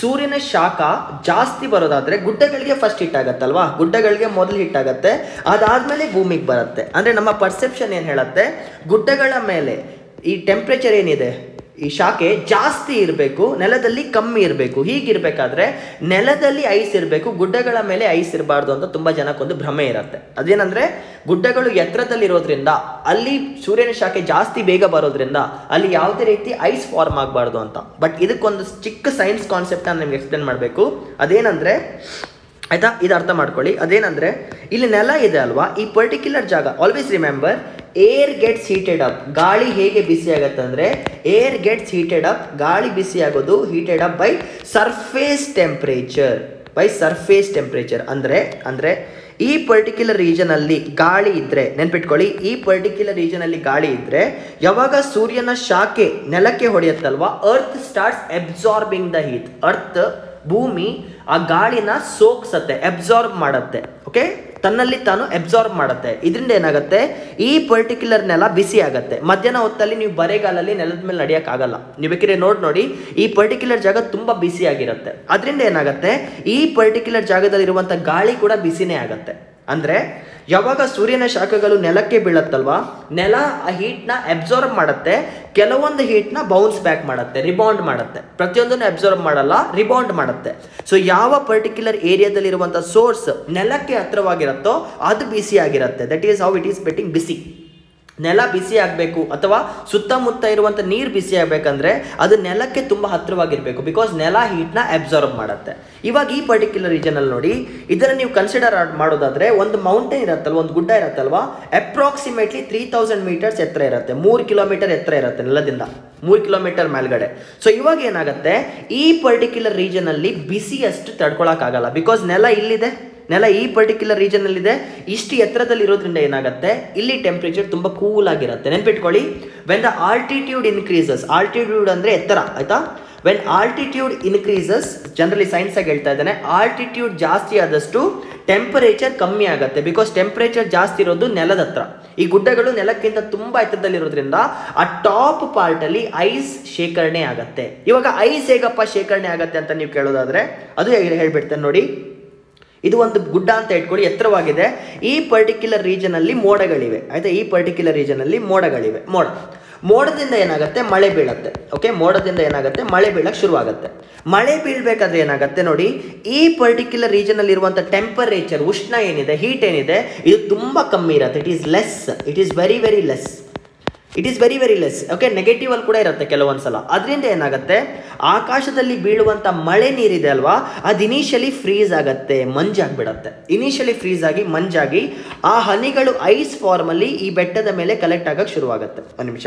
ಸೂರ್ಯನ ಶಾಖ ಜಾಸ್ತಿ ಬರೋದಾದ್ರೆ ಗುಡ್ಡಗಳಿಗೆ ಫಸ್ಟ್ ಹಿಟ್ ಆಗತ್ತಲ್ವಾ? ಗುಡ್ಡಗಳಿಗೆ ಮೊದಲು ಹಿಟ್ ಆಗತ್ತೆ. ಅದಾದ್ಮೇಲೆ ಭೂಮಿಗೆ ಬರುತ್ತೆ. ಅಂದ್ರೆ ನಮ್ಮ ಪರ್ಸೆಪ್ಷನ್ ಏನು ಹೇಳುತ್ತೆ? ಗುಡ್ಡಗಳ ಮೇಲೆ ಈ ಟೆಂಪ್ರೇಚರ್ ಏನಿದೆ? ಈ ಶಾಖೆ ಜಾಸ್ತಿ ಇರಬೇಕು, ನೆಲದಲ್ಲಿ ಕಮ್ಮಿ ಇರಬೇಕು. ಹೀಗಿರಬೇಕಾದ್ರೆ ನೆಲದಲ್ಲಿ ಐಸ್ ಇರಬೇಕು, ಗುಡ್ಡಗಳ ಮೇಲೆ ಐಸ್ ಇರಬಾರ್ದು ಅಂತ ತುಂಬ ಜನಕ್ಕೊಂದು ಭ್ರಮೆ ಇರುತ್ತೆ. ಅದೇನಂದ್ರೆ ಗುಡ್ಡಗಳು ಎತ್ತರದಲ್ಲಿರೋದ್ರಿಂದ, ಅಲ್ಲಿ ಸೂರ್ಯನ ಶಾಖೆ ಜಾಸ್ತಿ ಬೇಗ ಬರೋದ್ರಿಂದ ಅಲ್ಲಿ ಯಾವುದೇ ರೀತಿ ಐಸ್ ಫಾರ್ಮ್ ಆಗಬಾರ್ದು ಅಂತ. ಬಟ್ ಇದಕ್ಕೊಂದು ಚಿಕ್ಕ ಸೈನ್ಸ್ ಕಾನ್ಸೆಪ್ಟ್ ನಾನು ನಿಮ್ಗೆ ಎಕ್ಸ್ಪ್ಲೇನ್ ಮಾಡಬೇಕು. ಅದೇನಂದ್ರೆ, ಆಯ್ತಾ? ಇದು ಅರ್ಥ ಮಾಡ್ಕೊಳ್ಳಿ. ಅದೇನಂದ್ರೆ, ಇಲ್ಲಿ ನೆಲ ಇದೆ ಅಲ್ವಾ? ಈ ಪರ್ಟಿಕ್ಯುಲರ್ ಜಾಗ always remember air gets heated up ಗಾಳಿ ಹೇಗೆ ಬಿಸಿ ಆಗುತ್ತೆ ಅಂದರೆ ಏರ್ ಗೆಟ್ಸ್ ಹೀಟೆಡ್ ಅಪ್ ಗಾಳಿ ಬಿಸಿ ಆಗೋದು heated up by surface temperature by surface temperature ಅಂದ್ರೆ ಅಂದ್ರೆ ಈ ಪರ್ಟಿಕ್ಯುಲರ್ ರೀಜನ್ ಅಲ್ಲಿ ಗಾಳಿ ಇದ್ರೆ, ನೆನ್ಪಿಟ್ಕೊಳ್ಳಿ, ಈ ಪರ್ಟಿಕ್ಯುಲರ್ ರೀಜನ್ ಅಲ್ಲಿ ಗಾಳಿ ಇದ್ರೆ, ಯಾವಾಗ ಸೂರ್ಯನ ಶಾಖೆ ನೆಲಕ್ಕೆ ಹೊಡೆಯುತ್ತಲ್ವಾ earth starts absorbing the heat earth ಭೂಮಿ ಆ ಗಾಳಿನ ಸೋಕ್ಸತ್ತೆ ಅಬ್ಸಾರ್ಬ್ ಮಾಡತ್ತೆ. ಓಕೆ ತನ್ನಲ್ಲಿ ತಾನು ಅಬ್ಸಾರ್ಬ್ ಮಾಡುತ್ತೆ. ಇದರಿಂದ ಏನಾಗುತ್ತೆ? ಈ ಪರ್ಟಿಕ್ಯುಲರ್ ನೆಲ ಬಿಸಿ ಆಗುತ್ತೆ. ಮಧ್ಯಾಹ್ನ ಹೊತ್ತಲ್ಲಿ ನೀವು ಬರೆಗಾಲಲ್ಲಿ ನೆಲದ ಮೇಲೆ ನಡೆಯೋಕ್ಕಾಗಲ್ಲ ನೀವು ಬೇಕಿದ್ರೆ ನೋಡ್ ನೋಡಿ. ಈ ಪರ್ಟಿಕ್ಯುಲರ್ ಜಾಗ ತುಂಬ ಬಿಸಿ ಆಗಿರುತ್ತೆ ಅದರಿಂದ ಏನಾಗುತ್ತೆ? ಈ ಪರ್ಟಿಕ್ಯುಲರ್ ಜಾಗದಲ್ಲಿರುವಂಥ ಗಾಳಿ ಕೂಡ ಬಿಸಿನೇ ಆಗುತ್ತೆ. ಅಂದರೆ ಯಾವಾಗ ಸೂರ್ಯನ ಶಾಖಗಳು ನೆಲಕ್ಕೆ ಬೀಳತ್ತಲ್ವಾ? ನೆಲ ಆ ಹೀಟ್ನ ಅಬ್ಸಾರ್ಬ್ ಮಾಡುತ್ತೆ, ಕೆಲವೊಂದು ಹೀಟ್ನ ಬೌನ್ಸ್ ಬ್ಯಾಕ್ ಮಾಡುತ್ತೆ ರಿಬೌಂಡ್ ಮಾಡುತ್ತೆ. ಪ್ರತಿಯೊಂದನ್ನು ಅಬ್ಸಾರ್ಬ್ ಮಾಡಲ್ಲ ರಿಬೌಂಡ್ ಮಾಡುತ್ತೆ. ಸೊ ಯಾವ ಪರ್ಟಿಕ್ಯುಲರ್ ಏರಿಯಾದಲ್ಲಿರುವಂಥ ಸೋರ್ಸ್ ನೆಲಕ್ಕೆ ಹತ್ರವಾಗಿರುತ್ತೋ ಅದು ಬಿಸಿ ಆಗಿರುತ್ತೆ. That is how it is betting ಬಿಸಿ ನೆಲ ಬಿಸಿ ಆಗಬೇಕು ಅಥವಾ ಸುತ್ತಮುತ್ತ ಇರುವಂಥ ನೀರು ಬಿಸಿ ಆಗಬೇಕಂದ್ರೆ ಅದು ನೆಲಕ್ಕೆ ತುಂಬ ಹತ್ತಿರವಾಗಿರಬೇಕು ಬಿಕಾಸ್ ನೆಲ ಹೀಟ್ನ ಅಬ್ಸಾರ್ಬ್ ಮಾಡುತ್ತೆ. ಇವಾಗ ಈ ಪರ್ಟಿಕ್ಯುಲರ್ ರೀಜನಲ್ಲಿ ನೋಡಿ, ಇದನ್ನು ನೀವು ಕನ್ಸಿಡರ್ ಮಾಡೋದಾದರೆ ಒಂದು ಮೌಂಟೇನ್ ಇರುತ್ತಲ್ವ, ಒಂದು ಗುಡ್ಡ ಇರುತ್ತಲ್ವ ಅಪ್ರಾಕ್ಸಿಮೇಟ್ಲಿ ತ್ರೀ ತೌಸಂಡ್ ಮೀಟರ್ಸ್ ಎತ್ತರ ಇರುತ್ತೆ, ಮೂರು ಕಿಲೋಮೀಟರ್ ಎತ್ತರ ಇರುತ್ತೆ ನೆಲದಿಂದ, ಮೂರು ಕಿಲೋಮೀಟರ್ ಮೇಲ್ಗಡೆ. ಸೊ ಇವಾಗ ಏನಾಗುತ್ತೆ, ಈ ಪರ್ಟಿಕ್ಯುಲರ್ ರೀಜನಲ್ಲಿ ಬಿಸಿ ಅಷ್ಟು ತಡ್ಕೊಳಕ್ಕಾಗಲ್ಲ ಬಿಕಾಸ್ ನೆಲ ಇಲ್ಲಿದೆ. ನೆಲ ಈ ಪರ್ಟಿಕ್ಯುಲರ್ ರೀಜನಲ್ಲಿದೆ ಇಷ್ಟು ಎತ್ತರದಲ್ಲಿ ಇರೋದ್ರಿಂದ ಏನಾಗುತ್ತೆ? ಇಲ್ಲಿ ಟೆಂಪ್ರೇಚರ್ ತುಂಬ ಕೂಲ್ ಆಗಿರುತ್ತೆ. ನೆನ್ಪಿಟ್ಕೊಳ್ಳಿ. When the altitude increases altitude ಅಂದರೆ ಎತ್ತರ, ಆಯ್ತಾ? ವೆನ್ ಆಲ್ಟಿಟ್ಯೂಡ್ ಇನ್ಕ್ರೀಸಸ್ ಜನರಲಿ ಆಗಿ ಹೇಳ್ತಾ ಇದ್ದಾನೆ ಆಲ್ಟಿಟ್ಯೂಡ್ ಜಾಸ್ತಿ ಆದಷ್ಟು ಟೆಂಪರೇಚರ್ ಕಮ್ಮಿ ಆಗುತ್ತೆ. ಬಿಕಾಸ್ ಟೆಂಪರೇಚರ್ ಜಾಸ್ತಿ ಇರೋದು ನೆಲದ ಹತ್ರ. ಈ ಗುಡ್ಡಗಳು ನೆಲಕ್ಕಿಂತ ತುಂಬ ಎತ್ತರದಲ್ಲಿರೋದ್ರಿಂದ ಆ ಟಾಪ್ ಪಾರ್ಟಲ್ಲಿ ಐಸ್ ಶೇಖರಣೆ ಆಗುತ್ತೆ. ಇವಾಗ ಐಸ್ ಹೇಗಪ್ಪ ಶೇಖರಣೆ ಆಗುತ್ತೆ ಅಂತ ನೀವು ಕೇಳೋದಾದ್ರೆ, ಅದು ಹೇಗೆ ಹೇಳ್ಬಿಡ್ತೇನೆ ನೋಡಿ. ಇದು ಒಂದು ಗುಡ್ಡ ಅಂತ ಇಟ್ಕೊಳ್ಳಿ ಎತ್ತರವಾಗಿದೆ. ಈ ಪರ್ಟಿಕ್ಯುಲರ್ ರೀಜನಲ್ಲಿ ಮೋಡಗಳಿವೆ. ಆಯಿತಾ? ಈ ಪರ್ಟಿಕ್ಯುಲರ್ ರೀಜನಲ್ಲಿ ಮೋಡಗಳಿವೆ. ಮೋಡ. ಮೋಡದಿಂದ ಏನಾಗುತ್ತೆ? ಮಳೆ ಬೀಳತ್ತೆ. ಓಕೆ ಮೋಡದಿಂದ ಏನಾಗುತ್ತೆ? ಮಳೆ ಬೀಳಕ್ಕೆ ಶುರುವಾಗುತ್ತೆ. ಮಳೆ ಬೀಳಬೇಕಾದ್ರೆ ಏನಾಗುತ್ತೆ ನೋಡಿ, ಈ ಪರ್ಟಿಕ್ಯುಲರ್ ರೀಜನಲ್ಲಿ ಇರುವಂಥ ಟೆಂಪರೇಚರ್ ಉಷ್ಣ ಏನಿದೆ? ಹೀಟ್ ಏನಿದೆ? ಇದು ತುಂಬ ಕಮ್ಮಿ ಇರುತ್ತೆ. It is less it is very very less it is very very less okay negative ಅಲ್ಲಿ ಕೂಡ ಇರುತ್ತೆ ಕೆಲವೊಂದು ಸಲ ಅದರಿಂದ ಏನಾಗುತ್ತೆ? ಆಕಾಶದಲ್ಲಿ ಬೀಳುವಂಥ ಮಳೆ ನೀರಿದೆ ಅಲ್ವಾ? ಅದು ಇನಿಷಿಯಲಿ ಫ್ರೀಸ್ ಆಗುತ್ತೆ, ಮಂಜಾಗ್ಬಿಡತ್ತೆ. ಇನಿಷಿಯಲಿ ಫ್ರೀಸ್ ಆಗಿ, ಮಂಜಾಗಿ ಆ ಹನಿಗಳು ಐಸ್ ಫಾರ್ಮಲ್ಲಿ ಈ ಬೆಟ್ಟದ ಮೇಲೆ ಕಲೆಕ್ಟ್ ಆಗಕ್ಕೆ ಶುರುವಾಗುತ್ತೆ. ಒಂದು ನಿಮಿಷ.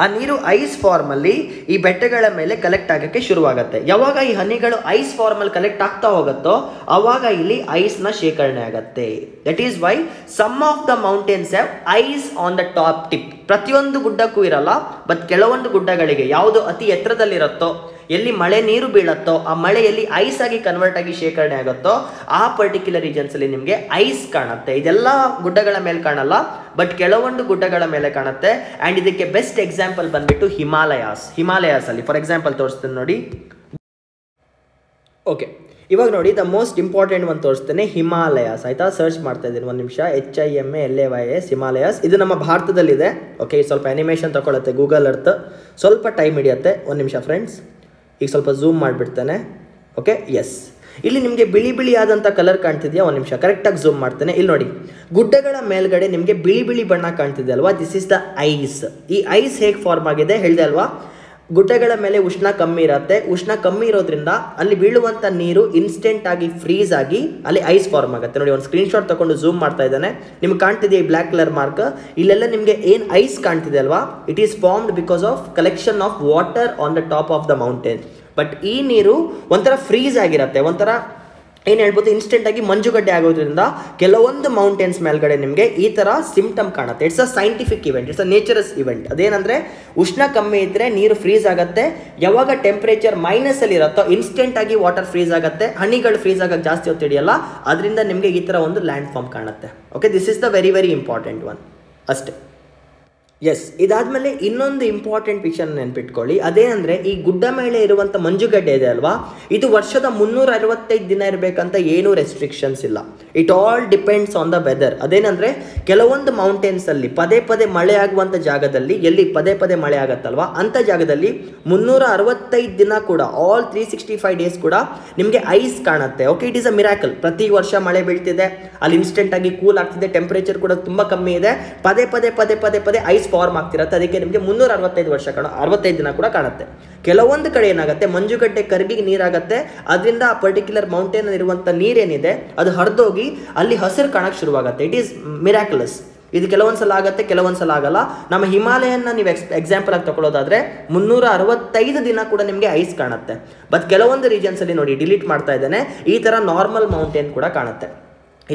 ಆ ನೀರು ಐಸ್ ಫಾರ್ಮಲ್ಲಿ ಈ ಬೆಟ್ಟಗಳ ಮೇಲೆ ಕಲೆಕ್ಟ್ ಆಗೋಕ್ಕೆ ಶುರುವಾಗುತ್ತೆ. ಯಾವಾಗ ಈ ಹನಿಗಳು ಐಸ್ ಫಾರ್ಮಲ್ಲಿ ಕಲೆಕ್ಟ್ ಆಗ್ತಾ ಹೋಗುತ್ತೋ ಅವಾಗ ಇಲ್ಲಿ ಐಸ್ನ ಶೇಖರಣೆ ಆಗುತ್ತೆ. That is why some of the mountains have ice on the top tip ಪ್ರತಿಯೊಂದು ಗುಡ್ಡಕ್ಕೂ ಇರಲ್ಲ ಬಟ್ ಕೆಲವೊಂದು ಗುಡ್ಡಗಳಿಗೆ ಯಾವುದು ಅತಿ ಎತ್ತರದಲ್ಲಿರುತ್ತೋ ಎಲ್ಲಿ ಮಳೆ ನೀರು ಬೀಳತ್ತೋ, ಆ ಮಳೆಯಲ್ಲಿ ಐಸ್ ಆಗಿ ಕನ್ವರ್ಟ್ ಆಗಿ ಶೇಖರಣೆ ಆಗುತ್ತೋ, ಆ ಪರ್ಟಿಕ್ಯುಲರ್ ರೀಜನ್ಸ್ ಅಲ್ಲಿ ನಿಮಗೆ ಐಸ್ ಕಾಣುತ್ತೆ. ಇದೆಲ್ಲ ಗುಡ್ಡಗಳ ಮೇಲೆ ಕಾಣಲ್ಲ ಬಟ್ ಕೆಲವೊಂದು ಗುಡ್ಡಗಳ ಮೇಲೆ ಕಾಣುತ್ತೆ. ಆ್ಯಂಡ್ ಇದಕ್ಕೆ ಬೆಸ್ಟ್ ಎಕ್ಸಾಂಪಲ್ ಬಂದ್ಬಿಟ್ಟು ಹಿಮಾಲಯಾಸ್ ಹಿಮಾಲಯಾಸ್ ಅಲ್ಲಿ. ಫಾರ್ ಎಕ್ಸಾಂಪಲ್ ತೋರಿಸ್ತೇನೆ ನೋಡಿ. ಓಕೆ ಇವಾಗ ನೋಡಿ ದ ಮೋಸ್ಟ್ ಇಂಪಾರ್ಟೆಂಟ್ ಒಂದು ತೋರಿಸ್ತೇನೆ, ಹಿಮಾಲಯಾಸ್. ಆಯ್ತಾ? ಸರ್ಚ್ ಮಾಡ್ತಾ ಇದ್ದೀನಿ ಒಂದು ನಿಮಿಷ. H I M L A Y S Himalayas. ಇದು ನಮ್ಮ ಭಾರತದಲ್ಲಿದೆ. ಓಕೆ ಸ್ವಲ್ಪ ಅನಿಮೇಷನ್ ತಗೊಳುತ್ತೆ ಗೂಗಲ್ ಅರ್ತ್ ಸ್ವಲ್ಪ ಟೈಮ್ ಹಿಡಿಯುತ್ತೆ. ಒಂದು ನಿಮಿಷ ಫ್ರೆಂಡ್ಸ್ ಈಗ ಸ್ವಲ್ಪ ಝೂಮ್ ಮಾಡಿಬಿಡ್ತಾನೆ. ಓಕೆ ಎಸ್ ಇಲ್ಲಿ ನಿಮಗೆ ಬಿಳಿ ಬಿಳಿ ಆದಂಥ ಕಲರ್ ಕಾಣ್ತಿದೆಯಾ? ಒಂದು ನಿಮಿಷ. ಕರೆಕ್ಟಾಗಿ ಝೂಮ್ ಮಾಡ್ತೇನೆ. ಇಲ್ಲಿ ನೋಡಿ. ಗುಡ್ಡಗಳ ಮೇಲ್ಗಡೆ ನಿಮಗೆ ಬಿಳಿ ಬಿಳಿ ಬಣ್ಣ ಕಾಣ್ತಿದೆ ಅಲ್ವಾ? ದಿಸ್ ಇಸ್ ದ ಐಸ್ ಈ ಐಸ್ ಹೇಗೆ ಫಾರ್ಮ್ ಆಗಿದೆ ಹೇಳಿದೆ ಅಲ್ವಾ? ಗುಡ್ಡಗಳ ಮೇಲೆ ಉಷ್ಣ ಕಮ್ಮಿ ಇರುತ್ತೆ. ಉಷ್ಣ ಕಮ್ಮಿ ಇರೋದ್ರಿಂದ ಅಲ್ಲಿ ಬೀಳುವಂಥ ನೀರು ಇನ್ಸ್ಟೆಂಟ್ ಆಗಿ ಫ್ರೀಸ್ ಆಗಿ ಅಲ್ಲಿ ಐಸ್ ಫಾರ್ಮ್ ಆಗುತ್ತೆ. ನೋಡಿ, ಒಂದು ಸ್ಕ್ರೀನ್ಶಾಟ್ ತಗೊಂಡು ಝೂಮ್ ಮಾಡ್ತಾ ಇದ್ದಾನೆ. ನಿಮ್ಗೆ ಕಾಣ್ತಿದೆ ಈ ಬ್ಲ್ಯಾಕ್ ಕಲರ್ ಮಾರ್ಕ್ ಇಲ್ಲೆಲ್ಲ ನಿಮಗೆ ಏನು ಐಸ್ ಕಾಣ್ತಿದೆ ಅಲ್ವಾ? It is formed because of collection of water on the top of the mountain but ಈ ನೀರು ಒಂಥರ ಫ್ರೀಸ್ ಆಗಿರುತ್ತೆ. ಒಂಥರ ಏನು ಹೇಳ್ಬೋದು ಇನ್ಸ್ಟೆಂಟ್ ಆಗಿ ಮಂಜುಗಡ್ಡೆ ಆಗೋದ್ರಿಂದ ಕೆಲವೊಂದು ಮೌಂಟೇನ್ಸ್ ಮೇಲ್ಗಡೆ ನಿಮಗೆ ಈ ಥರ ಸಿಂಪ್ಟಮ್ ಕಾಣುತ್ತೆ. It's a scientific event it's a nature's event ಅದೇನಂದ್ರೆ, ಉಷ್ಣ ಕಮ್ಮಿ ಇದ್ದರೆ ನೀರು ಫ್ರೀಸ್ ಆಗುತ್ತೆ, ಯಾವಾಗ ಟೆಂಪ್ರೇಚರ್ ಮೈನಸ್ ಅಲ್ಲಿ ಇರುತ್ತೋ ಇನ್ಸ್ಟೆಂಟ್ ಆಗಿ ವಾಟರ್ ಫ್ರೀಸ್ ಆಗುತ್ತೆ, ಹನಿಗಳು ಫ್ರೀಸ್ ಆಗಕ್ಕೆ ಜಾಸ್ತಿ ಹೊತ್ತು ಹಿಡಿಯಲ್ಲ, ಅದರಿಂದ ನಿಮಗೆ ಈ ಥರ ಒಂದು ಲ್ಯಾಂಡ್ ಫಾರ್ಮ್ ಕಾಣುತ್ತೆ. Okay this is the very very important one ಅಷ್ಟೇ. ಎಸ್ ಇದಾದಮೇಲೆ ಇನ್ನೊಂದು ಇಂಪಾರ್ಟೆಂಟ್ ವಿಷಯ ನೆನ್ಪಿಟ್ಕೊಳ್ಳಿ. ಅದೇನಂದ್ರೆ ಈ ಗುಡ್ಡ ಮೇಲೆ ಇರುವಂಥ ಮಂಜುಗಡ್ಡೆ ಇದೆ ಅಲ್ವಾ? ಇದು ವರ್ಷದ ಮುನ್ನೂರ ಅರವತ್ತೈದು ದಿನ ಇರಬೇಕಂತ ಏನೂ ರೆಸ್ಟ್ರಿಕ್ಷನ್ಸ್ ಇಲ್ಲ. It all depends on the weather ಅದೇನಂದರೆ, ಕೆಲವೊಂದು ಮೌಂಟೇನ್ಸಲ್ಲಿ ಪದೇ ಪದೇ ಮಳೆ ಆಗುವಂಥ ಜಾಗದಲ್ಲಿ ಎಲ್ಲಿ ಪದೇ ಪದೇ ಮಳೆ ಆಗುತ್ತಲ್ವಾ? ಅಂಥ ಜಾಗದಲ್ಲಿ ಮುನ್ನೂರ ಅರವತ್ತೈದು ದಿನ ಕೂಡ all three sixty five days ಕೂಡ ನಿಮಗೆ ಐಸ್ ಕಾಣುತ್ತೆ. Okay it is a miracle ಪ್ರತಿ ವರ್ಷ ಮಳೆ ಬೀಳ್ತಿದೆ. ಅಲ್ಲಿ ಇನ್ಸ್ಟೆಂಟ್ ಆಗಿ ಕೂಲ್ ಆಗ್ತಿದೆ ಟೆಂಪರೇಚರ್ ಕೂಡ ತುಂಬ ಕಮ್ಮಿ ಇದೆ. ಪದೇ ಪದೇ ಪದೇ ಪದೇ ಪದೇ ಐಸ್ ಫಾರ್ಮ್ ಆಗ್ತಿರತ್ತೆ. ಅದಕ್ಕೆ ನಿಮಗೆ ಮುನ್ನೂರ ಅರವತ್ತೈದು ವರ್ಷ ಕಾಣ, ಅರವತ್ತೈದು ದಿನ ಕೂಡ ಕಾಣುತ್ತೆ. ಕೆಲವೊಂದು ಕಡೆ ಏನಾಗುತ್ತೆ, ಮಂಜುಗಡ್ಡೆ ಕರ್ಗಿಗೆ ನೀರಾಗತ್ತೆ. ಅದರಿಂದ ಆ ಪರ್ಟಿಕ್ಯುಲರ್ ಮೌಂಟೇನ್ ಇರುವಂಥ ನೀರೇನಿದೆ, ಅದು ಹರಿದೋಗಿ ಅಲ್ಲಿ ಹಸಿರು ಕಾಣಕ್ಕೆ ಶುರುವಾಗುತ್ತೆ. ಇಟ್ ಈಸ್ ಮಿರಾಕ್ಯುಲಸ್ ಇದು ಕೆಲವೊಂದು ಸಲ ಆಗುತ್ತೆ ಕೆಲವೊಂದು ಸಲ ಆಗಲ್ಲ. ನಮ್ಮ ಹಿಮಾಲಯನ ನೀವು ಎಕ್ಸ್ ಎಕ್ಸಾಂಪಲ್ ಆಗಿ ತಗೊಳ್ಳೋದಾದ್ರೆ ಮುನ್ನೂರ ಅರವತ್ತೈದು ದಿನ ಕೂಡ ನಿಮಗೆ ಐಸ್ ಕಾಣುತ್ತೆ. ಬಟ್ ಕೆಲವೊಂದು ರೀಜನ್ಸಲ್ಲಿ ನೋಡಿ ಡಿಲೀಟ್ ಮಾಡ್ತಾ ಇದ್ದಾನೆ. ಈ ಥರ ನಾರ್ಮಲ್ ಮೌಂಟೇನ್ ಕೂಡ ಕಾಣುತ್ತೆ.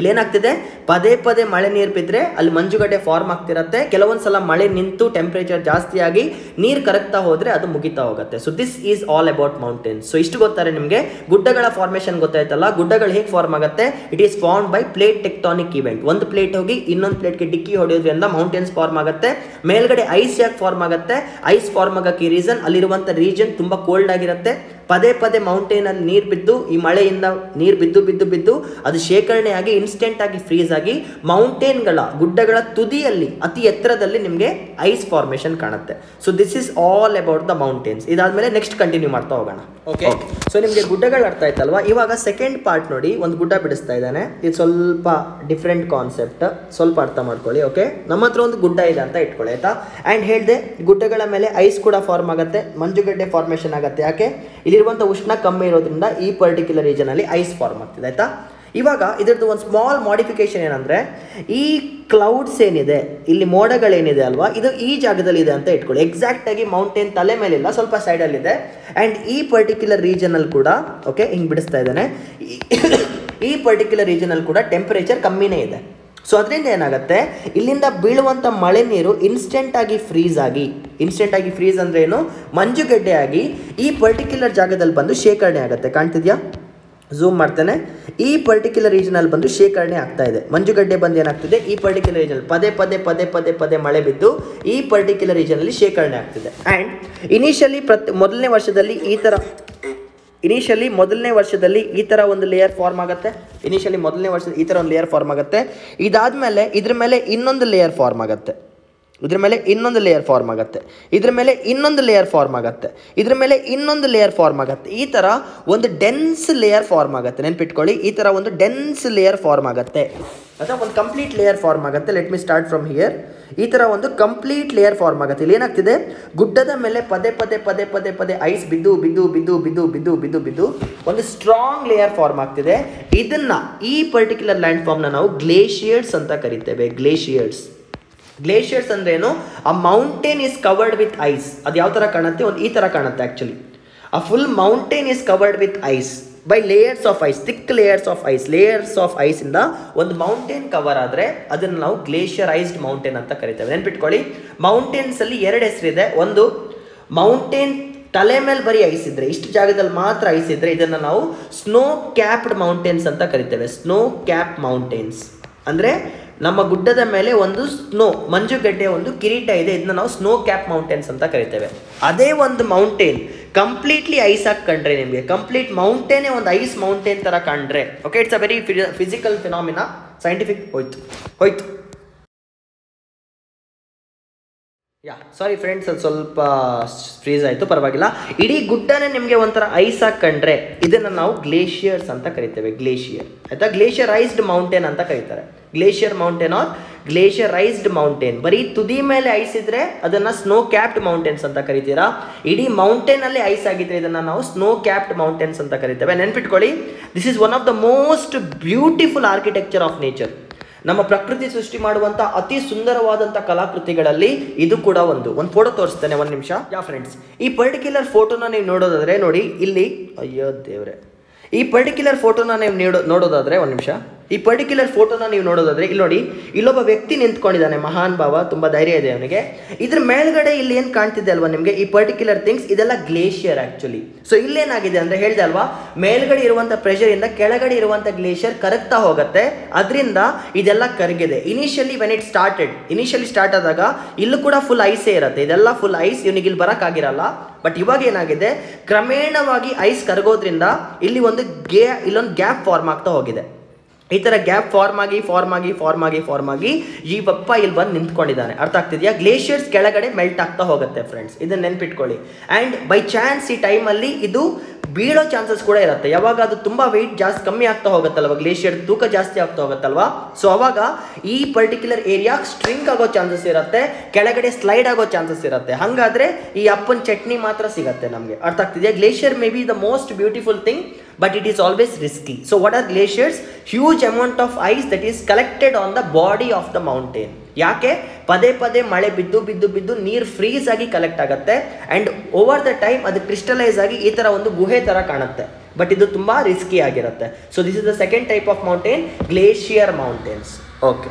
ಇಲ್ಲೇನಾಗ್ತಿದೆ? ಪದೇ ಪದೇ ಮಳೆ ನೀರು ಬಿದ್ದರೆ ಅಲ್ಲಿ ಮಂಜುಗಡ್ಡೆ ಫಾರ್ಮ್ ಆಗ್ತಿರತ್ತೆ. ಕೆಲವೊಂದು ಸಲ ಮಳೆ ನಿಂತು ಟೆಂಪ್ರೇಚರ್ ಜಾಸ್ತಿಯಾಗಿ ನೀರು ಕರಗ್ತಾ ಹೋದರೆ ಅದು ಮುಗಿತಾ ಹೋಗುತ್ತೆ. So this is all about mountains so ಇಷ್ಟು ಗೊತ್ತಾರೆ ನಿಮಗೆ? ಗುಡ್ಡಗಳ ಫಾರ್ಮೇಷನ್ ಗೊತ್ತಾಯ್ತಲ್ಲ? ಗುಡ್ಡಗಳು ಹೇಗೆ ಫಾರ್ಮ್ ಆಗುತ್ತೆ? It is form by plate tectonic event ಒಂದು ಪ್ಲೇಟ್ ಹೋಗಿ ಇನ್ನೊಂದು ಪ್ಲೇಟ್ಗೆ ಡಿಕ್ಕಿ ಹೊಡೆಯೋದ್ರಿಂದ ಮೌಂಟೇನ್ಸ್ ಫಾರ್ಮ್ ಆಗುತ್ತೆ. ಮೇಲ್ಗಡೆ ಐಸ್ ಯಾಕೆ ಫಾರ್ಮ್ ಆಗುತ್ತೆ? ಐಸ್ ಫಾರ್ಮ್ ಆಗೋಕ್ಕೆ ರೀಸನ್ ಅಲ್ಲಿರುವಂಥ ರೀಜನ್ ತುಂಬ ಕೋಲ್ಡ್ ಆಗಿರುತ್ತೆ. ಪದೇ ಪದೇ ಮೌಂಟೇನಲ್ಲಿ ನೀರು ಬಿದ್ದು ಈ ಮಳೆಯಿಂದ ನೀರು ಬಿದ್ದು ಬಿದ್ದು ಬಿದ್ದು ಅದು ಶೇಖರಣೆಯಾಗಿ ಆಗಿ ಇನ್ಸ್ಟೆಂಟ್ ಆಗಿ ಫ್ರೀಸ್ ಆಗಿ ಮೌಂಟೇನ್ಗಳ ಗುಡ್ಡಗಳ ತುದಿಯಲ್ಲಿ ಅತಿ ಎತ್ತರದಲ್ಲಿ ನಿಮಗೆ ಐಸ್ ಫಾರ್ಮೇಷನ್ ಕಾಣುತ್ತೆ. So this is all about the mountains ಇದಾದ್ಮೇಲೆ ನೆಕ್ಸ್ಟ್ ಕಂಟಿನ್ಯೂ ಮಾಡ್ತಾ ಹೋಗೋಣ. ಓಕೆ ಸೊ ನಿಮಗೆ ಗುಡ್ಡಗಳು ಅರ್ಥ ಆಯ್ತಲ್ವಾ? ಇವಾಗ ಸೆಕೆಂಡ್ ಪಾರ್ಟ್ ನೋಡಿ ಒಂದು ಗುಡ್ಡ ಬಿಡಿಸ್ತಾ ಇದ್ದಾನೆ. ಇದು ಸ್ವಲ್ಪ ಡಿಫ್ರೆಂಟ್ ಕಾನ್ಸೆಪ್ಟ್ ಸ್ವಲ್ಪ ಅರ್ಥ ಮಾಡ್ಕೊಳ್ಳಿ ಓಕೆ ನಮ್ಮ ಹತ್ರ ಒಂದು ಗುಡ್ಡ ಇದೆ ಅಂತ ಇಟ್ಕೊಳ್ಳಿ ಆಯ್ತಾ? ಆ್ಯಂಡ್ ಹೇಳಿದೆ ಗುಡ್ಡಗಳ ಮೇಲೆ ಐಸ್ ಕೂಡ ಫಾರ್ಮ್ ಆಗುತ್ತೆ ಮಂಜುಗಡ್ಡೆ ಫಾರ್ಮೇಷನ್ ಆಗುತ್ತೆ. ಯಾಕೆ? ಇಲ್ಲಿರುವಂಥ ಉಷ್ಣ ಕಮ್ಮಿ ಇರೋದ್ರಿಂದ ಈ ಪರ್ಟಿಕ್ಯುಲರ್ ರೀಜನಲ್ಲಿ ಐಸ್ ಫಾರ್ಮ್ ಆಗ್ತಿದೆ, ಆಯಿತಾ? ಇವಾಗ ಇದ್ರದ್ದು ಒಂದು ಸ್ಮಾಲ್ ಮಾಡಿಫಿಕೇಶನ್ ಏನಂದರೆ, ಈ ಕ್ಲೌಡ್ಸ್ ಏನಿದೆ, ಇಲ್ಲಿ ಮೋಡಗಳೇನಿದೆ ಅಲ್ವಾ, ಇದು ಈ ಜಾಗದಲ್ಲಿ ಇದೆ ಅಂತ ಇಟ್ಕೊಳ್ಳಿ. ಎಕ್ಸಾಕ್ಟ್ ಆಗಿ ಮೌಂಟೇನ್ ತಲೆ ಮೇಲಿಲ್ಲ, ಸ್ವಲ್ಪ ಸೈಡಲ್ಲಿದೆ ಆ್ಯಂಡ್ ಈ ಪರ್ಟಿಕ್ಯುಲರ್ ರೀಜನಲ್ಲಿ ಕೂಡ ಓಕೆ ಹಿಂಗೆ ಬಿಡಿಸ್ತಾ ಇದ್ದಾನೆ. ಈ- ಈ ಪರ್ಟಿಕ್ಯುಲರ್ ರೀಜನಲ್ಲಿ ಕೂಡ ಟೆಂಪರೇಚರ್ ಕಮ್ಮಿನೇ ಇದೆ. ಸೊ ಅದರಿಂದ ಏನಾಗುತ್ತೆ? ಇಲ್ಲಿಂದ ಬೀಳುವಂಥ ಮಳೆ ನೀರು ಇನ್ಸ್ಟೆಂಟಾಗಿ ಫ್ರೀಸ್ ಆಗಿ ಇನ್ಸ್ಟೆಂಟ್ ಆಗಿ ಫ್ರೀಸ್ ಅಂದರೆ ಏನು? ಮಂಜುಗಡ್ಡೆ ಆಗಿ ಈ ಪರ್ಟಿಕ್ಯುಲರ್ ಜಾಗದಲ್ಲಿ ಬಂದು ಶೇಖರಣೆ ಆಗುತ್ತೆ. ಕಾಣ್ತಿದ್ಯಾ? ಝೂಮ್ ಮಾಡ್ತೇನೆ. ಈ ಪರ್ಟಿಕ್ಯುಲರ್ ರೀಜನಲ್ಲಿ ಬಂದು ಶೇಖರಣೆ ಆಗ್ತಾ ಇದೆ. ಮಂಜುಗಡ್ಡೆ ಬಂದು ಏನಾಗ್ತಿದೆ? ಈ ಪರ್ಟಿಕ್ಯುಲರ್ ರೀಜನಲ್ಲಿ ಪದೇ ಪದೇ ಪದೇ ಪದೇ ಪದೇ ಮಳೆ ಬಿದ್ದು ಈ ಪರ್ಟಿಕ್ಯುಲರ್ ರೀಜನಲ್ಲಿ ಶೇಖರಣೆ ಆಗ್ತಿದೆ. ಆ್ಯಂಡ್ ಇನಿಷಿಯಲಿ ಪ್ರತಿ ಮೊದಲನೇ ವರ್ಷದಲ್ಲಿ ಈ ಥರ ಇನಿಷಿಯಲಿ ಮೊದಲನೇ ವರ್ಷದಲ್ಲಿ ಈ ಥರ ಒಂದು ಲೇಯರ್ ಫಾರ್ಮ್ ಆಗುತ್ತೆ. ಇನಿಷಿಯಲಿ ಮೊದಲನೇ ವರ್ಷದಲ್ಲಿ ಈ ಥರ ಒಂದು ಲೇಯರ್ ಫಾರ್ಮ್ ಆಗುತ್ತೆ. ಇದಾದಮೇಲೆ ಇದ್ರ ಮೇಲೆ ಇನ್ನೊಂದು ಲೇಯರ್ ಫಾರ್ಮ್ ಆಗುತ್ತೆ. ಇದ್ರ ಮೇಲೆ ಇನ್ನೊಂದು ಲೇಯರ್ ಫಾರ್ಮ್ ಆಗುತ್ತೆ. ಇದ್ರ ಮೇಲೆ ಇನ್ನೊಂದು ಲೇಯರ್ ಫಾರ್ಮ್ ಆಗುತ್ತೆ. ಇದ್ರ ಮೇಲೆ ಇನ್ನೊಂದು ಲೇಯರ್ ಫಾರ್ಮ್ ಆಗುತ್ತೆ. ಈ ಥರ ಒಂದು ಡೆನ್ಸ್ ಲೇಯರ್ ಫಾರ್ಮ್ ಆಗುತ್ತೆ. ನೆನ್ಪಿಟ್ಕೊಳ್ಳಿ, ಈ ಥರ ಒಂದು ಡೆನ್ಸ್ ಲೇಯರ್ ಫಾರ್ಮ್ ಆಗುತ್ತೆ. ಅಥವಾ ಒಂದು ಕಂಪ್ಲೀಟ್ ಲೇಯರ್ ಫಾರ್ಮ್ ಆಗುತ್ತೆ. Let me start from here ಈ ಥರ ಒಂದು ಕಂಪ್ಲೀಟ್ ಲೇಯರ್ ಫಾರ್ಮ್ ಆಗುತ್ತೆ. ಇಲ್ಲಿ ಏನಾಗ್ತಿದೆ? ಗುಡ್ಡದ ಮೇಲೆ ಪದೇ ಪದೇ ಪದೇ ಪದೇ ಪದೇ ಐಸ್ ಬಿದ್ದು ಬಿದ್ದು ಬಿದ್ದು ಬಿದ್ದು ಬಿದ್ದು ಬಿದ್ದು ಬಿದ್ದು ಒಂದು ಸ್ಟ್ರಾಂಗ್ ಲೇಯರ್ ಫಾರ್ಮ್ ಆಗ್ತಿದೆ. ಇದನ್ನ ಈ ಪರ್ಟಿಕ್ಯುಲರ್ ಲ್ಯಾಂಡ್ ಫಾರ್ಮ್ನ ನಾವು ಗ್ಲೇಷಿಯರ್ಸ್ ಅಂತ ಕರಿತೇವೆ. ಗ್ಲೇಷಿಯರ್ಸ್ ಗ್ಲೇಷಿಯರ್ಸ್ ಅಂದ್ರೆ ಏನು ಆ mountain is covered with ice ಅದು ಯಾವ ಥರ ಕಾಣುತ್ತೆ? ಒಂದು ಈ ಥರ ಕಾಣುತ್ತೆ ಆ್ಯಕ್ಚುಲಿ ಆ full mountain is covered with ice by layers of ice thick layers of ice layers of ಐಸಿಂದ ಒಂದು ಮೌಂಟೇನ್ ಕವರ್ ಆದರೆ ಅದನ್ನು ನಾವು ಗ್ಲೇಷಿಯರೈಸ್ಡ್ ಮೌಂಟೇನ್ ಅಂತ ಕರಿತೇವೆ. ನೆನ್ಪಿಟ್ಕೊಳ್ಳಿ ಮೌಂಟೇನ್ಸಲ್ಲಿ ಎರಡು ಹೆಸರಿದೆ. ಒಂದು ಮೌಂಟೇನ್ ತಲೆ ಮೇಲೆ ಬರೀ ಐಸ್ ಇದ್ರೆ, ಇಷ್ಟು ಜಾಗದಲ್ಲಿ ಮಾತ್ರ ಐಸ್ ಇದ್ರೆ ಇದನ್ನು ನಾವು ಸ್ನೋ ಕ್ಯಾಪ್ಡ್ ಮೌಂಟೇನ್ಸ್ ಅಂತ ಕರಿತೇವೆ. ಸ್ನೋ ಕ್ಯಾಪ್ ಮೌಂಟೇನ್ಸ್ ಅಂದರೆ ನಮ್ಮ ಗುಡ್ಡದ ಮೇಲೆ ಒಂದು ಸ್ನೋ ಮಂಜುಗಡ್ಡೆ ಒಂದು ಕಿರೀಟ ಇದೆ. ಇದನ್ನ ನಾವು ಸ್ನೋ ಕ್ಯಾಪ್ ಮೌಂಟೇನ್ಸ್ ಅಂತ ಕರಿತೇವೆ. ಅದೇ ಒಂದು ಮೌಂಟೇನ್, ಕಂಪ್ಲೀಟ್ಲಿ ಐಸ್ ಆಗಿ ಕಂಡ್ರೆ ನಿಮಗೆ. ಕಂಪ್ಲೀಟ್ ಮೌಂಟೇನೇ ಒಂದು ಐಸ್ ಮೌಂಟೇನ್ ಥರ ಕಂಡ್ರೆ. Okay it's a very physical phenomena scientific ಹೋಯ್ತು. ಹೋಯ್ತು. ಯಾ ಸಾರಿ ಫ್ರೆಂಡ್ಸ್ ಅದು ಸ್ವಲ್ಪ ಫ್ರೀಸ್ ಆಯಿತು, ಪರವಾಗಿಲ್ಲ. ಇಡೀ ಗುಡ್ಡನೇ ನಿಮಗೆ ಒಂಥರ ಐಸ್ ಆಗಿ ಕಂಡ್ರೆ. ಇದನ್ನು ನಾವು ಗ್ಲೇಷಿಯರ್ಸ್ ಅಂತ ಕರಿತೇವೆ, ಗ್ಲೇಷಿಯರ್. ಆಯಿತಾ? ಗ್ಲೇಷಿಯರೈಸ್ಡ್ ಮೌಂಟೇನ್ ಅಂತ ಕರೀತಾರೆ. Glacier mountain or glacierised mountain ಬರೀ ತುದಿ ಮೇಲೆ ಐಸ್ ಇದ್ರೆ ಅದನ್ನು ಸ್ನೋ ಕ್ಯಾಪ್ಡ್ ಮೌಂಟೇನ್ಸ್ ಅಂತ ಕರಿತೀರಾ? ಇಡೀ ಮೌಂಟೇನಲ್ಲಿ ಐಸ್ ಆಗಿದ್ರೆ ಇದನ್ನು ನಾವು ಸ್ನೋ ಕ್ಯಾಪ್ಡ್ ಮೌಂಟೇನ್ಸ್ ಅಂತ ಕರಿತೇವೆ. ನೆನ್ಪಿಟ್ಕೊಳ್ಳಿ this is one of the most beautiful architecture of nature ನಮ್ಮ ಪ್ರಕೃತಿ ಸೃಷ್ಟಿ ಮಾಡುವಂತ ಅತಿ ಸುಂದರವಾದಂಥ ಕಲಾಕೃತಿಗಳಲ್ಲಿ ಇದು ಕೂಡ ಒಂದು. ಒಂದು ಫೋಟೋ ತೋರಿಸ್ತೇನೆ ಒಂದು ನಿಮಿಷ. ಯಾ ಫ್ರೆಂಡ್ಸ್ ಈ ಪರ್ಟಿಕ್ಯುಲರ್ ಫೋಟೋನ ನೀವು ನೋಡೋದಾದ್ರೆ ನೋಡಿ ಇಲ್ಲಿ ಅಯ್ಯೋ ದೇವ್ರೆ. ಈ ಪರ್ಟಿಕ್ಯುಲರ್ ಫೋಟೋನ ನೀವು ನೀಡೋ ನೋಡೋದಾದ್ರೆ ಒಂದು ನಿಮಿಷ. ಈ ಪರ್ಟಿಕ್ಯುಲರ್ ಫೋಟೋನ ನೀವು ನೋಡೋದಾದ್ರೆ, ಇಲ್ಲಿ ನೋಡಿ, ಇಲ್ಲೊಬ್ಬ ವ್ಯಕ್ತಿ ನಿಂತ್ಕೊಂಡಿದ್ದಾನೆ, ಮಹಾನ್ ಭಾವ, ತುಂಬ ಧೈರ್ಯ ಇದೆ ಅವನಿಗೆ. ಇದ್ರ ಮೇಲ್ಗಡೆ ಇಲ್ಲಿ ಏನು ಕಾಣ್ತಿದೆ ಅಲ್ವಾ ನಿಮಗೆ? ಈ ಪರ್ಟಿಕ್ಯುಲರ್ ಥಿಂಗ್ಸ್ ಇದೆಲ್ಲ ಗ್ಲೇಷಿಯರ್ ಆ್ಯಕ್ಚುಲಿ ಸೊ ಇಲ್ಲೇನಾಗಿದೆ ಅಂದರೆ ಹೇಳಿದೆ ಅಲ್ವಾ? ಮೇಲ್ಗಡೆ ಇರುವಂಥ ಪ್ರೆಷರಿಂದ ಕೆಳಗಡೆ ಇರುವಂಥ ಗ್ಲೇಷಿಯರ್ ಕರಗ್ತಾ ಹೋಗುತ್ತೆ. ಅದರಿಂದ ಇದೆಲ್ಲ ಕರಗಿದೆ. Initially when it started initially start ಆದಾಗ ಇಲ್ಲೂ ಕೂಡ ಫುಲ್ ಐಸೇ ಇರುತ್ತೆ. ಇದೆಲ್ಲ ಫುಲ್ ಐಸ್ ಇವನಿಗೆ ಇಲ್ಲಿ ಬರೋಕ್ಕಾಗಿರಲ್ಲ ಬಟ್ ಇವಾಗ ಏನಾಗಿದೆ? ಕ್ರಮೇಣವಾಗಿ ಐಸ್ ಕರಗೋದ್ರಿಂದ ಇಲ್ಲಿ ಒಂದು ಗೇ, ಇಲ್ಲೊಂದು ಗ್ಯಾಪ್ ಫಾರ್ಮ್ ಆಗ್ತಾ ಹೋಗಿದೆ. ಈ ಥರ ಗ್ಯಾಪ್ ಫಾರ್ಮ್ ಆಗಿ ಫಾರ್ಮ್ ಆಗಿ ಫಾರ್ಮ್ ಆಗಿ ಫಾರ್ಮ್ ಆಗಿ ಈ ಬಪ್ಪ ಇಲ್ಲಿ ಬಂದು ನಿಂತ್ಕೊಂಡಿದ್ದಾನೆ. ಅರ್ಥ ಆಗ್ತಿದೆಯಾ? ಗ್ಲೇಷಿಯರ್ಸ್ ಕೆಳಗಡೆ ಮೆಲ್ಟ್ ಆಗ್ತಾ ಹೋಗುತ್ತೆ ಫ್ರೆಂಡ್ಸ್ ಇದನ್ನ ನೆನ್ಪಿಟ್ಕೊಳ್ಳಿ. ಆ್ಯಂಡ್ ಬೈ ಚಾನ್ಸ್ ಈ ಟೈಮಲ್ಲಿ ಇದು ಬೀಳೋ ಚಾನ್ಸಸ್ ಕೂಡ ಇರುತ್ತೆ. ಯಾವಾಗ ಅದು ತುಂಬ ವೆಯ್ಟ್ ಜಾಸ್ತಿ ಕಮ್ಮಿ ಆಗ್ತಾ ಹೋಗುತ್ತಲ್ವ? ಗ್ಲೇಷಿಯರ್ ತೂಕ ಜಾಸ್ತಿ ಆಗ್ತಾ ಹೋಗುತ್ತಲ್ವಾ? ಸೊ ಅವಾಗ ಈ ಪರ್ಟಿಕ್ಯುಲರ್ ಏರಿಯಾ ಸ್ಟ್ರಿಂಕ್ ಆಗೋ ಚಾನ್ಸಸ್ ಇರುತ್ತೆ. ಕೆಳಗಡೆ ಸ್ಲೈಡ್ ಆಗೋ ಚಾನ್ಸಸ್ ಇರುತ್ತೆ. ಹಾಗಾದರೆ ಈ ಅಪ್ಪನ ಚಟ್ನಿ ಮಾತ್ರ ಸಿಗುತ್ತೆ ನಮಗೆ. ಅರ್ಥ ಆಗ್ತಿದೆಯಾ? Glacier may be the most beautiful thing but it is always risky so what are glaciers huge amount of ice that is collected on the body of the mountain ಯಾಕೆ? ಪದೇ ಪದೇ ಮಳೆ ಬಿದ್ದು ಬಿದ್ದು ಬಿದ್ದು ನೀರು ಫ್ರೀಸ್ ಆಗಿ ಕಲೆಕ್ಟ್ ಆಗುತ್ತೆ. ಆ್ಯಂಡ್ ಓವರ್ ದ ಟೈಮ್ ಅದು ಕ್ರಿಸ್ಟಲೈಸ್ ಆಗಿ ಈ ಥರ ಒಂದು ಗುಹೆ ಥರ ಕಾಣುತ್ತೆ. ಬಟ್ ಇದು ತುಂಬ ರಿಸ್ಕಿ ಆಗಿರುತ್ತೆ. So this is the second type of mountain glacier mountains okay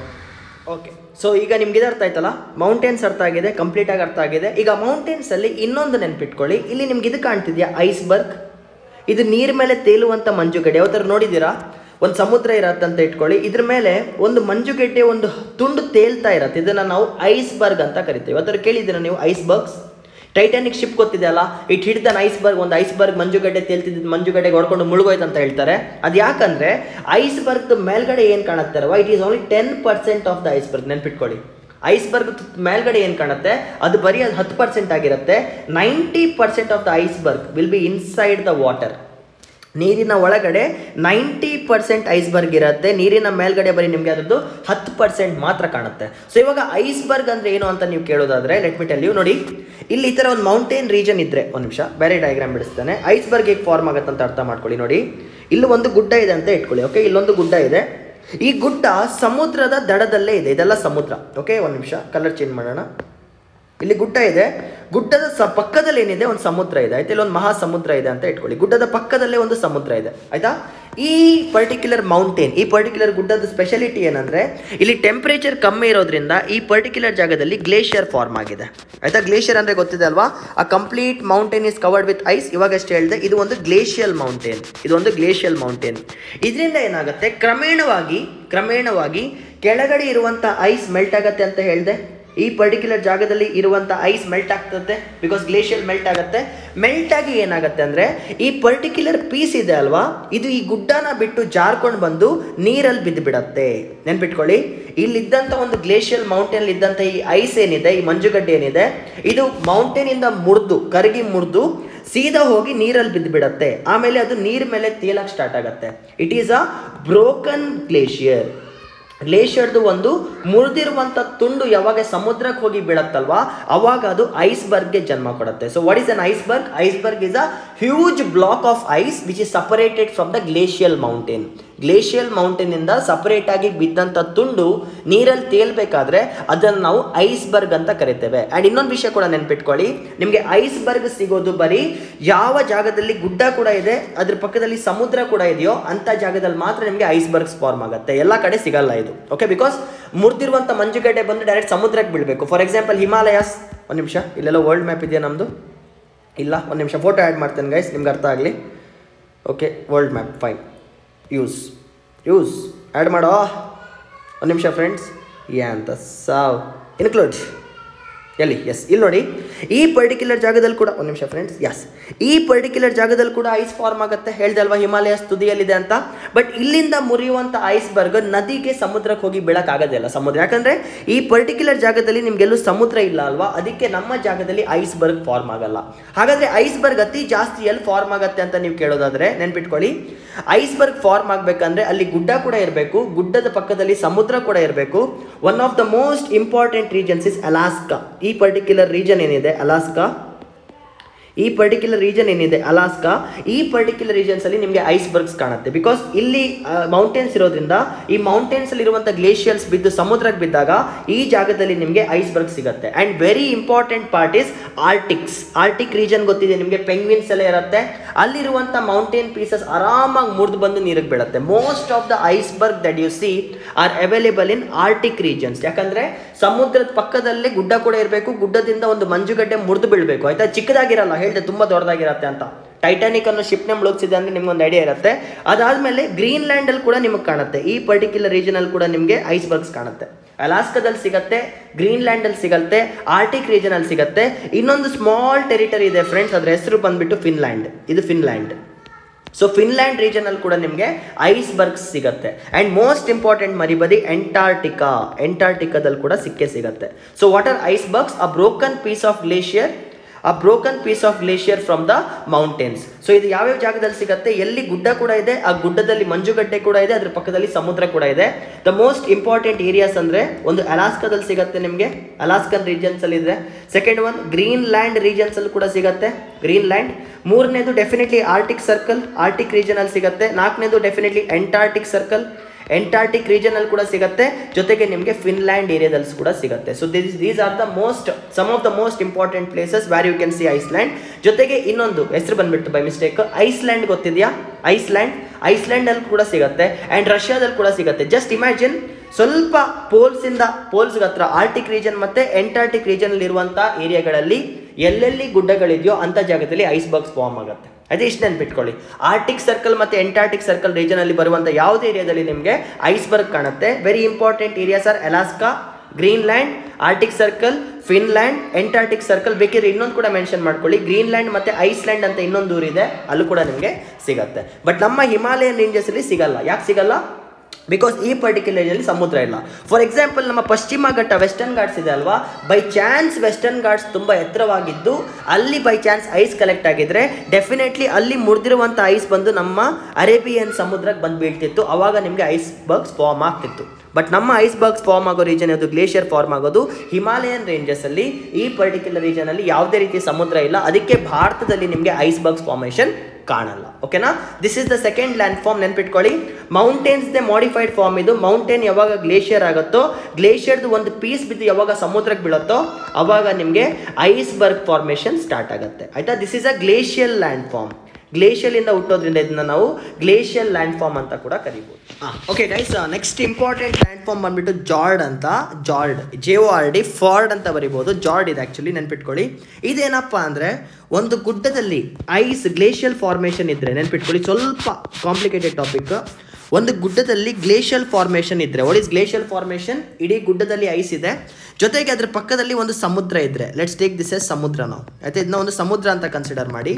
okay so ಈಗ ನಿಮ್ಗೆ ಇದು ಅರ್ಥ ಆಯ್ತಲ್ಲ? ಮೌಂಟೇನ್ಸ್ ಅರ್ಥ ಆಗಿದೆ ಕಂಪ್ಲೀಟ್ ಆಗಿ ಅರ್ಥ ಆಗಿದೆ. ಈಗ ಮೌಂಟೇನ್ಸ್ ಅಲ್ಲಿ ಇನ್ನೊಂದು ನೆನ್ಪಿಟ್ಕೊಳ್ಳಿ. ಇಲ್ಲಿ ನಿಮ್ಗೆ ಇದು ಕಾಣ್ತಿದ್ಯಾ? ಐಸ್ಬರ್ಗ್ ಇದು ನೀರ್ ಮೇಲೆ ತೇಲುವಂತ ಮಂಜುಗಡ್ಡೆ. ಯಾವ ಥರ ನೋಡಿದ್ದೀರಾ? ಒಂದು ಸಮುದ್ರ ಇರತ್ತೆ ಇಟ್ಕೊಳ್ಳಿ. ಇದ್ರ ಮೇಲೆ ಒಂದು ಮಂಜುಗಡ್ಡೆ ಒಂದು ತುಂಡು ತೇಲ್ತಾ ಇರತ್ತೆ. ಇದನ್ನ ನಾವು ಐಸ್ಬರ್ಗ್ ಅಂತ ಕರಿತೀವಿ. ಯಾವ ಥರ ಕೇಳಿದ್ದೀರಾ ನೀವು? ಐಸ್ಬರ್ಗ್ಸ್? ಟೈಟಾನಿಕ್ ಶಿಪ್ ಗೊತ್ತಿದೆಯಲ್ಲ ಇಟ್ ಹಿಡಿದ ಐಸ್ಬರ್ಗ್, ಒಂದು ಐಸ್ಬರ್ಗ್ ಮಂಜುಗಡ್ಡೆ ತೇಲ್ತಿದ್ದ ಮಂಜುಗಡ್ಡೆಗೆ ಹೊಡ್ಕೊಂಡು ಮುಳುಗೋಯ್ತು ಅಂತ ಹೇಳ್ತಾರೆ. ಅದು ಯಾಕಂದ್ರೆ ಐಸ್ಬರ್ಗ್ ಮೇಲ್ಗಡೆ ಏನು ಕಾಣುತ್ತಾರವ it is only ten percent of the iceberg ನೆನ್ಪಿಟ್ಕೊಳ್ಳಿ. ಐಸ್ಬರ್ಗ್ ಮೇಲ್ಗಡೆ ಏನು ಕಾಣುತ್ತೆ? ಅದು ಬರೀ ಅದು ಹತ್ತು ಪರ್ಸೆಂಟ್ ಆಗಿರುತ್ತೆ. Ninety percent of the iceberg will be inside the water ನೀರಿನ ಒಳಗಡೆ ನೈಂಟಿ ಪರ್ಸೆಂಟ್ ಐಸ್ಬರ್ಗ್ ಇರುತ್ತೆ. ನೀರಿನ ಮೇಲ್ಗಡೆ ಬರೀ ನಿಮಗೆ ಅದರದ್ದು ಹತ್ತು ಪರ್ಸೆಂಟ್ ಮಾತ್ರ ಕಾಣುತ್ತೆ. ಸೊ ಇವಾಗ ಐಸ್ಬರ್ಗ್ ಅಂದ್ರೆ ಏನು ಅಂತ ನೀವು ಕೇಳೋದಾದ್ರೆ ಲೆಟ್ ಮಿ ಯು ನೋಡಿ. ಇಲ್ಲಿ ಈ ಥರ ಒಂದು ಮೌಂಟೇನ್ ರೀಜನ್ ಇದ್ರೆ, ಒಂದು ನಿಮಿಷ, ಬೇರೆ ಡಯಾಗ್ರಾಮ್ ಬಿಡಿಸ್ತಾನೆ. ಐಸ್ಬರ್ಗ್ ಹೇಗೆ ಫಾರ್ಮ್ ಆಗುತ್ತೆ ಅಂತ ಅರ್ಥ ಮಾಡ್ಕೊಳ್ಳಿ, ನೋಡಿ. ಇಲ್ಲಿ ಒಂದು ಗುಡ್ಡ ಇದೆ ಅಂತ ಇಟ್ಕೊಳ್ಳಿ ಓಕೆ ಇಲ್ಲೊಂದು ಗುಡ್ಡ ಇದೆ. ಈ ಗುಡ್ಡ ಸಮುದ್ರದ ದಡದಲ್ಲೇ ಇದೆ. ಇದೆಲ್ಲ ಸಮುದ್ರ. ಓಕೆ ಒಂದು ನಿಮಿಷ. ಕಲರ್ ಚೇಂಜ್ ಮಾಡೋಣ. ಇಲ್ಲಿ ಗುಡ್ಡ ಇದೆ. ಗುಡ್ಡದ ಸ ಪಕ್ಕದಲ್ಲಿ ಏನಿದೆ? ಒಂದು ಸಮುದ್ರ ಇದೆ. ಆಯ್ತಾ? ಇಲ್ಲೊಂದು ಮಹಾ ಸಮುದ್ರ ಇದೆ ಅಂತ ಇಟ್ಕೊಳ್ಳಿ. ಗುಡ್ಡದ ಪಕ್ಕದಲ್ಲೇ ಒಂದು ಸಮುದ್ರ ಇದೆ. ಆಯ್ತಾ? ಈ ಪರ್ಟಿಕ್ಯುಲರ್ ಮೌಂಟೇನ್ ಈ ಪರ್ಟಿಕ್ಯುಲರ್ ಗುಡ್ಡದ ಸ್ಪೆಷಾಲಿಟಿ ಏನಂದ್ರೆ, ಇಲ್ಲಿ ಟೆಂಪರೇಚರ್ ಕಮ್ಮಿ ಇರೋದ್ರಿಂದ ಈ ಪರ್ಟಿಕ್ಯುಲರ್ ಜಾಗದಲ್ಲಿ ಗ್ಲೇಷಿಯರ್ ಫಾರ್ಮ್ ಆಗಿದೆ. ಆಯ್ತಾ? ಗ್ಲೇಷಿಯರ್ ಅಂದ್ರೆ ಗೊತ್ತಿದೆ ಅಲ್ವಾ? ಆ complete mountain is covered with ice ಇವಾಗಷ್ಟೇ ಹೇಳಿದೆ, ಇದು ಒಂದು ಗ್ಲೇಷಿಯಲ್ ಮೌಂಟೇನ್ ಇದು ಒಂದು ಗ್ಲೇಷಿಯಲ್ ಮೌಂಟೇನ್ ಇದರಿಂದ ಏನಾಗುತ್ತೆ? ಕ್ರಮೇಣವಾಗಿ ಕ್ರಮೇಣವಾಗಿ ಕೆಳಗಡೆ ಇರುವಂತ ಐಸ್ ಮೆಲ್ಟ್ ಆಗತ್ತೆ ಅಂತ ಹೇಳಿದೆ. ಈ ಪರ್ಟಿಕ್ಯುಲರ್ ಜಾಗದಲ್ಲಿ ಇರುವಂಥ ಐಸ್ ಮೆಲ್ಟ್ ಆಗ್ತದೆ ಬಿಕಾಸ್ ಗ್ಲೇಷಿಯರ್ ಮೆಲ್ಟ್ ಆಗುತ್ತೆ. ಮೆಲ್ಟ್ ಆಗಿ ಏನಾಗುತ್ತೆ ಅಂದರೆ ಈ ಪರ್ಟಿಕ್ಯುಲರ್ ಪೀಸ್ ಇದೆ ಅಲ್ವಾ? ಇದು ಈ ಗುಡ್ಡನ ಬಿಟ್ಟು ಜಾರ್ಕೊಂಡು ಬಂದು ನೀರಲ್ಲಿ ಬಿದ್ದು ಬಿಡತ್ತೆ ನೆನ್ಪಿಟ್ಕೊಳ್ಳಿ. ಇಲ್ಲಿದ್ದಂಥ ಒಂದು ಗ್ಲೇಷಿಯಲ್ ಮೌಂಟೇನ್ ಇದ್ದಂಥ ಈ ಐಸ್ ಏನಿದೆ, ಈ ಮಂಜುಗಡ್ಡೆ ಏನಿದೆ, ಇದು ಮೌಂಟೇನಿಂದ ಮುರಿದು, ಕರಗಿ ಮುರಿದು ಸೀದಾ ಹೋಗಿ ನೀರಲ್ಲಿ ಬಿದ್ದು ಬಿಡತ್ತೆ ಆಮೇಲೆ ಅದು ನೀರ್ ಮೇಲೆ ತೇಲಕ್ಕೆ ಸ್ಟಾರ್ಟ್ ಆಗುತ್ತೆ. It is a broken glacier ಗ್ಲೇಷಿಯರ್ದು ಒಂದು ಮುರಿದಿರುವಂಥ ತುಂಡು ಯಾವಾಗ ಸಮುದ್ರಕ್ಕೆ ಹೋಗಿ ಬೀಳತ್ತಲ್ವಾ? ಅವಾಗ ಅದು ಐಸ್ಬರ್ಗ್ಗೆ ಜನ್ಮ ಕೊಡುತ್ತೆ. So what is an iceberg iceberg is a huge block of ice which is separated from the glacial mountain glacial ಮೌಂಟೇನಿಂದ ಆಗಿ ಬಿದ್ದಂಥ ತುಂಡು ನೀರಲ್ಲಿ ತೇಲ್ಬೇಕಾದ್ರೆ ಅದನ್ನು ನಾವು ಐಸ್ಬರ್ಗ್ ಅಂತ ಕರಿತೇವೆ. ಆ್ಯಂಡ್ ಇನ್ನೊಂದು ವಿಷಯ ಕೂಡ ನೆನ್ಪಿಟ್ಕೊಳ್ಳಿ. ನಿಮಗೆ ಐಸ್ಬರ್ಗ್ ಸಿಗೋದು ಬರೀ ಯಾವ ಜಾಗದಲ್ಲಿ ಗುಡ್ಡ ಕೂಡ ಇದೆ, ಅದ್ರ ಪಕ್ಕದಲ್ಲಿ ಸಮುದ್ರ ಕೂಡ ಇದೆಯೋ ಅಂಥ ಜಾಗದಲ್ಲಿ ಮಾತ್ರ ನಿಮಗೆ ಐಸ್ಬರ್ಗ್ಸ್ ಫಾರ್ಮ್ ಆಗುತ್ತೆ. ಎಲ್ಲ ಕಡೆ ಸಿಗಲ್ಲ ಇದು. ಓಕೆ ಬಿಕಾಸ್ ಮುರಿದಿರುವಂಥ ಮಂಜುಗಡ್ಡೆ ಬಂದು ಡೈರೆಕ್ಟ್ ಸಮುದ್ರಕ್ಕೆ ಬೀಳಬೇಕು. ಫಾರ್ ಎಕ್ಸಾಂಪಲ್ ಹಿಮಾಲಯಸ್ ಒಂದು ನಿಮಿಷ. ಇಲ್ಲೆಲ್ಲ ವರ್ಲ್ಡ್ ಮ್ಯಾಪ್ ಇದೆಯಾ ನಮ್ಮದು ಇಲ್ಲ, ಒಂದು ನಿಮಿಷ. ಫೋಟೋ ಆ್ಯಡ್ ಮಾಡ್ತೇನೆ ಗೈಸ್ ನಿಮ್ಗೆ ಅರ್ಥ ಆಗಲಿ. Okay world map fine use use. Add ಮಾಡೋ. ಒಂದು ನಿಮಿಷ ಫ್ರೆಂಡ್ಸ್ ಯಾ ಅಂತ ಸಾವ್. ಇನ್ಕ್ಲೂಡ್ ಎಲ್ಲಿ? ಎಸ್ ಇಲ್ಲಿ ನೋಡಿ. ಈ ಪರ್ಟಿಕ್ಯುಲರ್ ಜಾಗದಲ್ಲಿ ಕೂಡ, ಒಂದು ನಿಮಿಷ ಫ್ರೆಂಡ್ಸ್ ಎಸ್ ಈ ಪರ್ಟಿಕ್ಯುಲರ್ ಜಾಗದಲ್ಲಿ ಕೂಡ ಐಸ್ ಫಾರ್ಮ್ ಆಗುತ್ತೆ. ಹೇಳ್ದಲ್ವಾ, ಹಿಮಾಲಯ ತುದಿಯಲ್ಲಿದೆ ಅಂತ? ಬಟ್ ಇಲ್ಲಿಂದ ಮುರಿಯುವಂಥ ಐಸ್ಬರ್ಗ್ ನದಿಗೆ ಸಮುದ್ರಕ್ಕೆ ಹೋಗಿ ಬೀಳಕ್ಕಾಗೋದಿಲ್ಲ ಸಮುದ್ರ. ಯಾಕಂದ್ರೆ ಈ ಪರ್ಟಿಕ್ಯುಲರ್ ಜಾಗದಲ್ಲಿ ನಿಮ್ಗೆಲ್ಲೂ ಸಮುದ್ರ ಇಲ್ಲ ಅಲ್ವಾ? ಅದಕ್ಕೆ ನಮ್ಮ ಜಾಗದಲ್ಲಿ ಐಸ್ಬರ್ಗ್ ಫಾರ್ಮ್ ಆಗಲ್ಲ. ಹಾಗಾದ್ರೆ ಐಸ್ಬರ್ಗ್ ಅತಿ ಜಾಸ್ತಿ ಎಲ್ಲಿ ಫಾರ್ಮ್ ಆಗುತ್ತೆ ಅಂತ ನೀವು ಕೇಳೋದಾದ್ರೆ, ನೆನ್ಪಿಟ್ಕೊಳ್ಳಿ. ಐಸ್ಬರ್ಗ್ ಫಾರ್ಮ್ ಆಗಬೇಕಂದ್ರೆ ಅಲ್ಲಿ ಗುಡ್ಡ ಕೂಡ ಇರಬೇಕು. ಗುಡ್ಡದ ಪಕ್ಕದಲ್ಲಿ ಸಮುದ್ರ ಕೂಡ ಇರಬೇಕು. One of the most important regions is Alaska ಈ ಪರ್ಟಿಕ್ಯುಲರ್ ರೀಜನ್ ಏನಿದೆ? ಅಲಾಸ್ಕಾ ಈ ಪರ್ಟಿಕ್ಯುಲರ್ ರೀಜನ್ ಏನಿದೆ? ಅಲಾಸ್ಕಾ ಈ ಪರ್ಟಿಕ್ಯುಲರ್ ರೀಜನ್ಸ್ ಅಲ್ಲಿ ನಿಮಗೆ ಐಸ್ಬರ್ಗ್ಸ್ ಕಾಣುತ್ತೆ. ಬಿಕಾಸ್ ಇಲ್ಲಿ ಮೌಂಟೇನ್ಸ್ ಇರೋದ್ರಿಂದ ಈ ಮೌಂಟೇನ್ಸ್ ಅಲ್ಲಿ ಇರುವಂತ ಗ್ಲೇಷಿಯರ್ಸ್ ಬಿದ್ದು ಸಮುದ್ರಕ್ಕೆ ಬಿದ್ದಾಗ ಈ ಜಾಗದಲ್ಲಿ ನಿಮಗೆ ಐಸ್ಬರ್ಗ್ ಸಿಗುತ್ತೆ. And very important part is arctics arctic region ಗೊತ್ತಿದೆ ನಿಮಗೆ? ಪೆಂಗ್ವಿನ್ಸ್ ಎಲ್ಲ ಇರುತ್ತೆ. ಅಲ್ಲಿರುವಂತ ಮೌಂಟೇನ್ ಪೀಸಸ್ ಆರಾಮಾಗಿ ಮುರಿದು ಬಂದು ನೀರಿಗೆ ಬೀಳುತ್ತೆ. Most of the iceberg that you see are available in arctic regions ಯಾಕಂದ್ರೆ ಸಮುದ್ರದ ಪಕ್ಕದಲ್ಲೇ ಗುಡ್ಡ ಕೂಡ ಇರಬೇಕು. ಗುಡ್ಡದಿಂದ ಒಂದು ಮಂಜುಗಡ್ಡೆ ಮುರಿದು ಬೀಳಬೇಕು. ಆಯ್ತಾ? ಚಿಕ್ಕದಾಗಿರಲ್ಲ ಹೇಳಿದೆ ತುಂಬ ದೊಡ್ಡದಾಗಿರತ್ತೆ ಅಂತ. ಟೈಟಾನಿಕ್ ಅನ್ನೋ ಶಿಪ್ನ ಮುಳುಗಿಸಿದೆ ಅಂದ್ರೆ ನಿಮ್ಗೊಂದು ಐಡಿಯಾ ಇರುತ್ತೆ. ಅದಾದ್ಮೇಲೆ ಗ್ರೀನ್ಲ್ಯಾಂಡ್ ಅಲ್ಲಿ ಕೂಡ ನಿಮಗೆ ಕಾಣುತ್ತೆ. ಈ ಪರ್ಟಿಕ್ಯುಲರ್ ರೀಜನ್ ಅಲ್ಲಿ ಕೂಡ ನಿಮಗೆ ಐಸ್ಬರ್ಗ್ಸ್ ಕಾಣುತ್ತೆ. ಅಲಾಸ್ಕಾದಲ್ಲಿ ಸಿಗತ್ತೆ ಗ್ರೀನ್ಲ್ಯಾಂಡ್ ಅಲ್ಲಿ ಸಿಗತ್ತೆ ಆರ್ಟಿಕ್ ರೀಜನ್ ಅಲ್ಲಿ ಸಿಗತ್ತೆ. ಇನ್ನೊಂದು ಸ್ಮಾಲ್ ಟೆರಿಟರಿ ಇದೆ ಫ್ರೆಂಡ್ಸ್ ಅದ್ರ ಹೆಸರು ಬಂದ್ಬಿಟ್ಟು ಫಿನ್ಲ್ಯಾಂಡ್ ಇದು ಫಿನ್ಲ್ಯಾಂಡ್ ಸೊ ಫಿನ್ಲ್ಯಾಂಡ್ ರೀಜನ್ ಅಲ್ಲಿ ಕೂಡ ನಿಮಗೆ ಐಸ್ಬರ್ಗ್ಸ್ ಸಿಗುತ್ತೆ. ಅಂಡ್ ಮೋಸ್ಟ್ ಇಂಪಾರ್ಟೆಂಟ್ ಮರಿಬದಿ ಎಂಟಾರ್ಟಿಕಾ ಎಂಟಾರ್ಟಿಕಾದಲ್ಲಿ ಕೂಡ ಸಿಕ್ಕೇ ಸಿಗುತ್ತೆ. So what are icebergs a broken piece of glacier a broken piece of glacier from the mountains so ಇದು ಯಾವ್ಯಾವ ಜಾಗದಲ್ಲಿ ಸಿಗುತ್ತೆ? ಎಲ್ಲಿ ಗುಡ್ಡ ಕೂಡ ಇದೆ, ಆ ಗುಡ್ಡದಲ್ಲಿ ಮಂಜುಗಡ್ಡೆ ಕೂಡ ಇದೆ, ಅದ್ರ ಪಕ್ಕದಲ್ಲಿ ಸಮುದ್ರ ಕೂಡ ಇದೆ. ದ ಮೋಸ್ಟ್ ಇಂಪಾರ್ಟೆಂಟ್ ಏರಿಯಾಸ್ ಅಂದ್ರೆ ಒಂದು ಅಲಾಸ್ಕಾದಲ್ಲಿ ಸಿಗುತ್ತೆ ನಿಮಗೆ? ಅಲಾಸ್ಕನ್ ರೀಜನ್ಸ್ ಅಲ್ಲಿ ಇದೆ second one Greenland regions ಅಲ್ಲಿ ಕೂಡ ಸಿಗುತ್ತೆ. ಗ್ರೀನ್ ಲ್ಯಾಂಡ್ ಮೂರನೇದು definitely Arctic circle Arctic region ಅಲ್ಲಿ ಸಿಗುತ್ತೆ. ನಾಲ್ಕನೇದು ಡೆಫಿನೆಟ್ಲಿ ಎಂಟಾರ್ಟಿಕ್ ಸರ್ಕಲ್ ಎಂಟಾರ್ಟಿಕ್ ರೀಜನಲ್ಲಿ ಕೂಡ ಸಿಗುತ್ತೆ. ಜೊತೆಗೆ ನಿಮಗೆ ಫಿನ್ಲ್ಯಾಂಡ್ ಏರಿಯಾದಲ್ಲಿ ಕೂಡ ಸಿಗುತ್ತೆ. So this these are the most some of the most important places where you can see Iceland ಜೊತೆಗೆ ಇನ್ನೊಂದು, ಹೆಸರು ಬಂದ್ಬಿಟ್ಟು ಬೈ ಮಿಸ್ಟೇಕ್ ಐಸ್ಲ್ಯಾಂಡ್ ಗೊತ್ತಿದೆಯಾ? ಐಸ್ಲ್ಯಾಂಡ್ ಅಲ್ಲಿ ಕೂಡ ಸಿಗುತ್ತೆ. ಅಂಡ್ ರಷ್ಯಾದಲ್ಲಿ ಕೂಡ ಸಿಗುತ್ತೆ. ಜಸ್ಟ್ ಇಮ್ಯಾಜಿನ್ ಸ್ವಲ್ಪ ಪೋಲ್ಸ್ ಇಂದ ಪೋಲ್ಸ್ ಹತ್ರ ಆರ್ಟಿಕ್ ರೀಜನ್ ಮತ್ತೆ ಎಂಟಾರ್ಟಿಕ್ ರೀಜನ್ ಅಲ್ಲಿ ಇರುವಂತ ಏರಿಯಾಗಳಲ್ಲಿ ಎಲ್ಲೆಲ್ಲಿ ಗುಡ್ಡಗಳಿದೆಯೋ ಅಂತ ಜಾಗದಲ್ಲಿ ಐಸ್ ಬಾಕ್ಸ್ ಫಾರ್ಮ್ ಆಗುತ್ತೆ. ಅದೇ ಇಷ್ಟು ನೆನ್ಪಿಟ್ಕೊಳ್ಳಿ. ಆರ್ಟಿಕ್ ಸರ್ಕಲ್ ಮತ್ತು ಎಂಟಾರ್ಟಿಕ್ ಸರ್ಕಲ್ ರೀಜನ್ ಅಲ್ಲಿ ಬರುವಂತ ಯಾವುದೇ ಏರಿಯಾದಲ್ಲಿ ನಿಮಗೆ ಐಸ್ಬರ್ಗ್ ಕಾಣುತ್ತೆ. Very important areas are Alaska Greenland arctic circle Finland Antarctic circle ಬೇಕಿದ್ರೆ ಇನ್ನೊಂದು ಕೂಡ ಮೆನ್ಷನ್ ಮಾಡ್ಕೊಳ್ಳಿ. ಗ್ರೀನ್ಲ್ಯಾಂಡ್ ಮತ್ತು ಐಸ್ಲ್ಯಾಂಡ್ ಅಂತ ಇನ್ನೊಂದು ಊರಿದೆ. ಅಲ್ಲೂ ಕೂಡ ನಿಮಗೆ ಸಿಗತ್ತೆ. ಬಟ್ ನಮ್ಮ ಹಿಮಾಲಯನ್ ರೇಂಜಸಲ್ಲಿ ಸಿಗಲ್ಲ. ಯಾಕೆ ಸಿಗಲ್ಲ? ಬಿಕಾಸ್ ಈ ಪರ್ಟಿಕ್ಯುಲರ್ ಏರಿಯಲ್ಲಿ ಸಮುದ್ರ ಇಲ್ಲ. ಫಾರ್ ಎಕ್ಸಾಂಪಲ್ ನಮ್ಮ ಪಶ್ಚಿಮ ಘಟ್ಟ ವೆಸ್ಟರ್ನ್ ಘಾಟ್ಸ್ ಇದೆ ಅಲ್ವಾ? ಬೈ ಚಾನ್ಸ್ ವೆಸ್ಟರ್ನ್ ಘಾಟ್ಸ್ ತುಂಬ ಎತ್ತರವಾಗಿದ್ದು, ಅಲ್ಲಿ ಬೈ ಚಾನ್ಸ್ ಐಸ್ ಕಲೆಕ್ಟ್ ಆಗಿದ್ರೆ ಡೆಫಿನೆಟ್ಲಿ ಅಲ್ಲಿ ಮುರಿದಿರುವಂಥ ಐಸ್ ಬಂದು ನಮ್ಮ ಅರೇಬಿಯನ್ ಸಮುದ್ರಕ್ಕೆ ಬಂದು ಬೀಳ್ತಿತ್ತು. ಅವಾಗ ನಿಮಗೆ ಐಸ್ ಬರ್ಗ್ಸ್ ಫಾರ್ಮ್ ಆಗ್ತಿತ್ತು. ಬಟ್ ನಮ್ಮ ಐಸ್ ಬರ್ಗ್ಸ್ ಫಾರ್ಮ್ ಆಗೋ ರೀಜನ್ ಅದು ಗ್ಲೇಷಿಯರ್ ಫಾರ್ಮ್ ಆಗೋದು. ಹಿಮಾಲಯನ್ ರೇಂಜಸ್ಸಲ್ಲಿ ಈ ಪರ್ಟಿಕ್ಯುಲರ್ ರೀಜನಲ್ಲಿ ಯಾವುದೇ ರೀತಿ ಸಮುದ್ರ ಇಲ್ಲ. ಅದಕ್ಕೆ ಭಾರತದಲ್ಲಿ ನಿಮಗೆ ಐಸ್ ಬರ್ಗ್ಸ್ ಫಾರ್ಮೇಷನ್ ಕಾಣಲ್ಲ. ಓಕೆನಾ this is the second land form ನೆನ್ಪಿಟ್ಕೊಳ್ಳಿ. ಮೌಂಟೇನ್ಸ್ ದೇ ಮಾಡಿಫೈಡ್ ಫಾರ್ಮ್ ಇದು. ಮೌಂಟೇನ್ ಯಾವಾಗ ಗ್ಲೇಷಿಯರ್ ಆಗುತ್ತೋ ಗ್ಲೇಷಿಯರ್ದು ಒಂದು ಪೀಸ್ ಬಿದ್ದು ಯಾವಾಗ ಸಮುದ್ರಕ್ಕೆ ಬೀಳುತ್ತೋ, ಅವಾಗ ನಿಮಗೆ ಐಸ್ ಬರ್ಗ್ ಫಾರ್ಮೇಷನ್ ಸ್ಟಾರ್ಟ್ ಆಗುತ್ತೆ. ಆಯಿತಾ? This is a glacial land form glacial ಇಂದ ಹುಟ್ಟೋದ್ರಿಂದ ಇದನ್ನ ನಾವು ಗ್ಲೇಷಿಯಲ್ ಲ್ಯಾಂಡ್ ಫಾರ್ಮ್ ಅಂತ ಕೂಡ ಕರಿಬೋದು. Okay guys next important land form ಬಂದ್ಬಿಟ್ಟು ಜಾರ್ಡ್ ಅಂತ, fjord J O R D fjord ಅಂತ ಬರಿಬೋದು. ಜಾರ್ಡ್ ಇದೆ ಆ್ಯಕ್ಚುಲಿ ನೆನ್ಪಿಟ್ಕೊಳ್ಳಿ. ಇದೇನಪ್ಪ ಅಂದರೆ, ಒಂದು ಗುಡ್ಡದಲ್ಲಿ ಐಸ್ ಗ್ಲೇಷಿಯಲ್ ಫಾರ್ಮೇಷನ್ ಇದ್ರೆ, ನೆನ್ಪಿಟ್ಕೊಳ್ಳಿ, ಸ್ವಲ್ಪ ಕಾಂಪ್ಲಿಕೇಟೆಡ್ ಟಾಪಿಕ್ ಒಂದು ಗುಡ್ಡದಲ್ಲಿ ಗ್ಲೇಷಿಯಲ್ ಫಾರ್ಮೇಷನ್ ಇದ್ರೆ ವಾಟ್ ಇಸ್ ಗ್ಲೇಷಿಯಲ್ ಫಾರ್ಮೇಷನ್? ಇಡೀ ಗುಡ್ಡದಲ್ಲಿ ಐಸ್ ಇದೆ. ಜೊತೆಗೆ ಅದ್ರ ಪಕ್ಕದಲ್ಲಿ ಒಂದು ಸಮುದ್ರ ಇದ್ದರೆ ಲೆಟ್ಸ್ ಟೇಕ್ ದಿಸ್ ಎಸ್ ಸಮುದ್ರ ನಾವು. ಆಯ್ತಾ? ಇದನ್ನ ಒಂದು ಸಮುದ್ರ ಅಂತ ಕನ್ಸಿಡರ್ ಮಾಡಿ.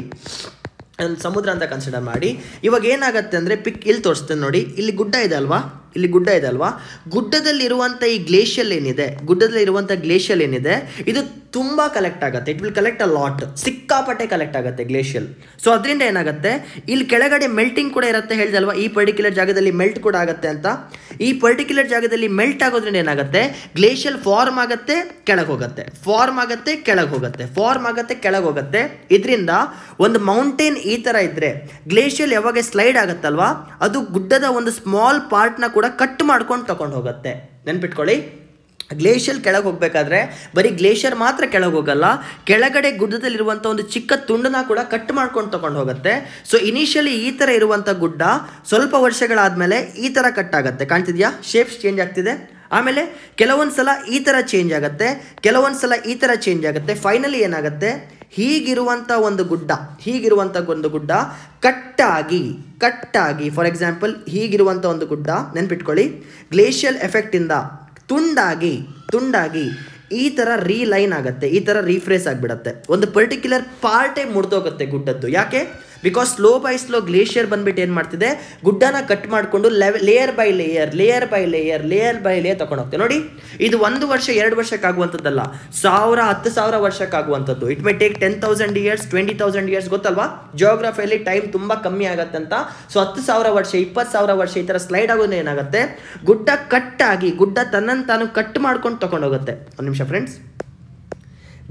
ಸಮುದ್ರ ಅಂತ ಕನ್ಸಿಡರ್ ಮಾಡಿ ಇವಾಗ ಏನಾಗುತ್ತೆ ಅಂದರೆ ಪಿಕ್ ಇಲ್ಲಿ ತೋರಿಸ್ತೇನೆ ನೋಡಿ. ಇಲ್ಲಿ ಗುಡ್ಡ ಇದೆ ಅಲ್ವಾ? ಇಲ್ಲಿ ಗುಡ್ಡ ಇದೆ ಅಲ್ವಾ? ಗುಡ್ಡದಲ್ಲಿರುವಂಥ ಈ ಗ್ಲೇಷಿಯಲ್ ಏನಿದೆ ಗುಡ್ಡದಲ್ಲಿರುವಂಥ ಗ್ಲೇಷಿಯಲ್ ಏನಿದೆ, ಇದು ತುಂಬ ಕಲೆಕ್ಟ್ ಆಗುತ್ತೆ. It will collect a lot ಸಿಕ್ಕಾಪಟ್ಟೆ ಕಲೆಕ್ಟ್ ಆಗುತ್ತೆ ಗ್ಲೇಷಿಯಲ್ ಸೊ ಅದರಿಂದ ಏನಾಗುತ್ತೆ? ಇಲ್ಲಿ ಕೆಳಗಡೆ ಮೆಲ್ಟಿಂಗ್ ಕೂಡ ಇರುತ್ತೆ ಹೇಳ್ದಲ್ವಾ ಈ ಪರ್ಟಿಕ್ಯುಲರ್ ಜಾಗದಲ್ಲಿ ಮೆಲ್ಟ್ ಕೂಡ ಆಗುತ್ತೆ ಅಂತ. ಈ ಪರ್ಟಿಕ್ಯುಲರ್ ಜಾಗದಲ್ಲಿ ಮೆಲ್ಟ್ ಆಗೋದ್ರಿಂದ ಏನಾಗುತ್ತೆ? ಗ್ಲೇಷಿಯಲ್ ಫಾರ್ಮ್ ಆಗುತ್ತೆ, ಕೆಳಗೆ ಹೋಗುತ್ತೆ. ಫಾರ್ಮ್ ಆಗುತ್ತೆ, ಕೆಳಗೆ ಹೋಗುತ್ತೆ. ಫಾರ್ಮ್ ಆಗುತ್ತೆ, ಕೆಳಗೆ ಹೋಗುತ್ತೆ. ಇದರಿಂದ ಒಂದು ಮೌಂಟೇನ್ ಈ ಥರ ಇದ್ದರೆ ಗ್ಲೇಷಿಯಲ್ ಯಾವಾಗ ಸ್ಲೈಡ್ ಆಗುತ್ತಲ್ವಾ? ಅದು ಗುಡ್ಡದ ಒಂದು ಸ್ಮಾಲ್ ಪಾರ್ಟ್ನ ಕೂಡ ಕಟ್ ಮಾಡ್ಕೊಂಡು ತಗೊಂಡು ಹೋಗುತ್ತೆ. ನೆನ್ಪಿಟ್ಕೊಳ್ಳಿ. ಗ್ಲೇಷಿಯಲ್ ಕೆಳಗೆ ಹೋಗಬೇಕಾದ್ರೆ ಬರೀ ಗ್ಲೇಷಿಯರ್ ಮಾತ್ರ ಕೆಳಗೆ ಹೋಗಲ್ಲ, ಕೆಳಗಡೆ ಗುಡ್ಡದಲ್ಲಿರುವಂಥ ಒಂದು ಚಿಕ್ಕ ತುಂಡನ್ನ ಕೂಡ ಕಟ್ ಮಾಡ್ಕೊಂಡು ತಗೊಂಡು ಹೋಗುತ್ತೆ. ಸೊ ಇನಿಷಿಯಲಿ ಈ ಥರ ಇರುವಂಥ ಗುಡ್ಡ ಸ್ವಲ್ಪ ವರ್ಷಗಳಾದಮೇಲೆ ಈ ಥರ ಕಟ್ ಆಗುತ್ತೆ. ಕಾಣ್ತಿದ್ಯಾ? ಶೇಪ್ಸ್ ಚೇಂಜ್ ಆಗ್ತಿದೆ. ಆಮೇಲೆ ಕೆಲವೊಂದು ಸಲ ಈ ಥರ ಚೇಂಜ್ ಆಗುತ್ತೆ ಕೆಲವೊಂದು ಸಲ ಈ ಥರ ಚೇಂಜ್ ಆಗುತ್ತೆ. ಫೈನಲಿ ಏನಾಗುತ್ತೆ? ಹೀಗಿರುವಂಥ ಒಂದು ಗುಡ್ಡ ಹೀಗಿರುವಂಥ ಒಂದು ಗುಡ್ಡ ಕಟ್ಟಾಗಿ ಕಟ್ಟಾಗಿ ಫಾರ್ ಎಕ್ಸಾಂಪಲ್ ಹೀಗಿರುವಂಥ ಒಂದು ಗುಡ್ಡ ನೆನ್ಪಿಟ್ಕೊಳ್ಳಿ. ಗ್ಲೇಷಿಯಲ್ ಎಫೆಕ್ಟಿಂದ ತುಂಡಾಗಿ ತುಂಡಾಗಿ ಈ ಥರ ರೀಲೈನ್ ಆಗುತ್ತೆ, ಈ ಥರ ರೀಫ್ರೇಸ್ ಆಗಿಬಿಡತ್ತೆ. ಒಂದು ಪರ್ಟಿಕ್ಯುಲರ್ ಪಾರ್ಟೇ ಮುರಿದೋಗುತ್ತೆ ಗುಡ್ಡದ್ದು. ಯಾಕೆ? Because slow by slow glacier ಬಂದ್ಬಿಟ್ಟು ಏನು ಮಾಡ್ತಿದೆ? ಗುಡ್ಡನ ಕಟ್ ಮಾಡಿಕೊಂಡು layer by layer layer by layer layer by layer ಹೋಗ್ತೇವೆ ನೋಡಿ, ಇದು ಒಂದು ವರ್ಷ, ಎರಡು ವರ್ಷಕ್ಕಾಗುವಂಥದ್ದಲ್ಲ. ಸಾವಿರ, ಹತ್ತು ಸಾವಿರ ವರ್ಷಕ್ಕಾಗುವಂಥದ್ದು. It may take ten thousand years twenty thousand years ಗೊತ್ತಲ್ವಾ? ಜಿಯೋಗ್ರಫಿಯಲ್ಲಿ ಟೈಮ್ ತುಂಬ ಕಮ್ಮಿ ಆಗುತ್ತೆ ಅಂತ. ಸೊ ಹತ್ತು ಸಾವಿರ ವರ್ಷ, ಇಪ್ಪತ್ತು ಸಾವಿರ ವರ್ಷ ಈ ಥರ ಸ್ಲೈಡ್ ಆಗೋದು ಏನಾಗುತ್ತೆ? ಗುಡ್ಡ ಕಟ್ ಆಗಿ, ಗುಡ್ಡ ತನ್ನನ್ನು ತಾನು ಕಟ್ ಮಾಡ್ಕೊಂಡು ತಗೊಂಡೋಗುತ್ತೆ ಒಂದು ನಿಮಿಷ ಫ್ರೆಂಡ್ಸ್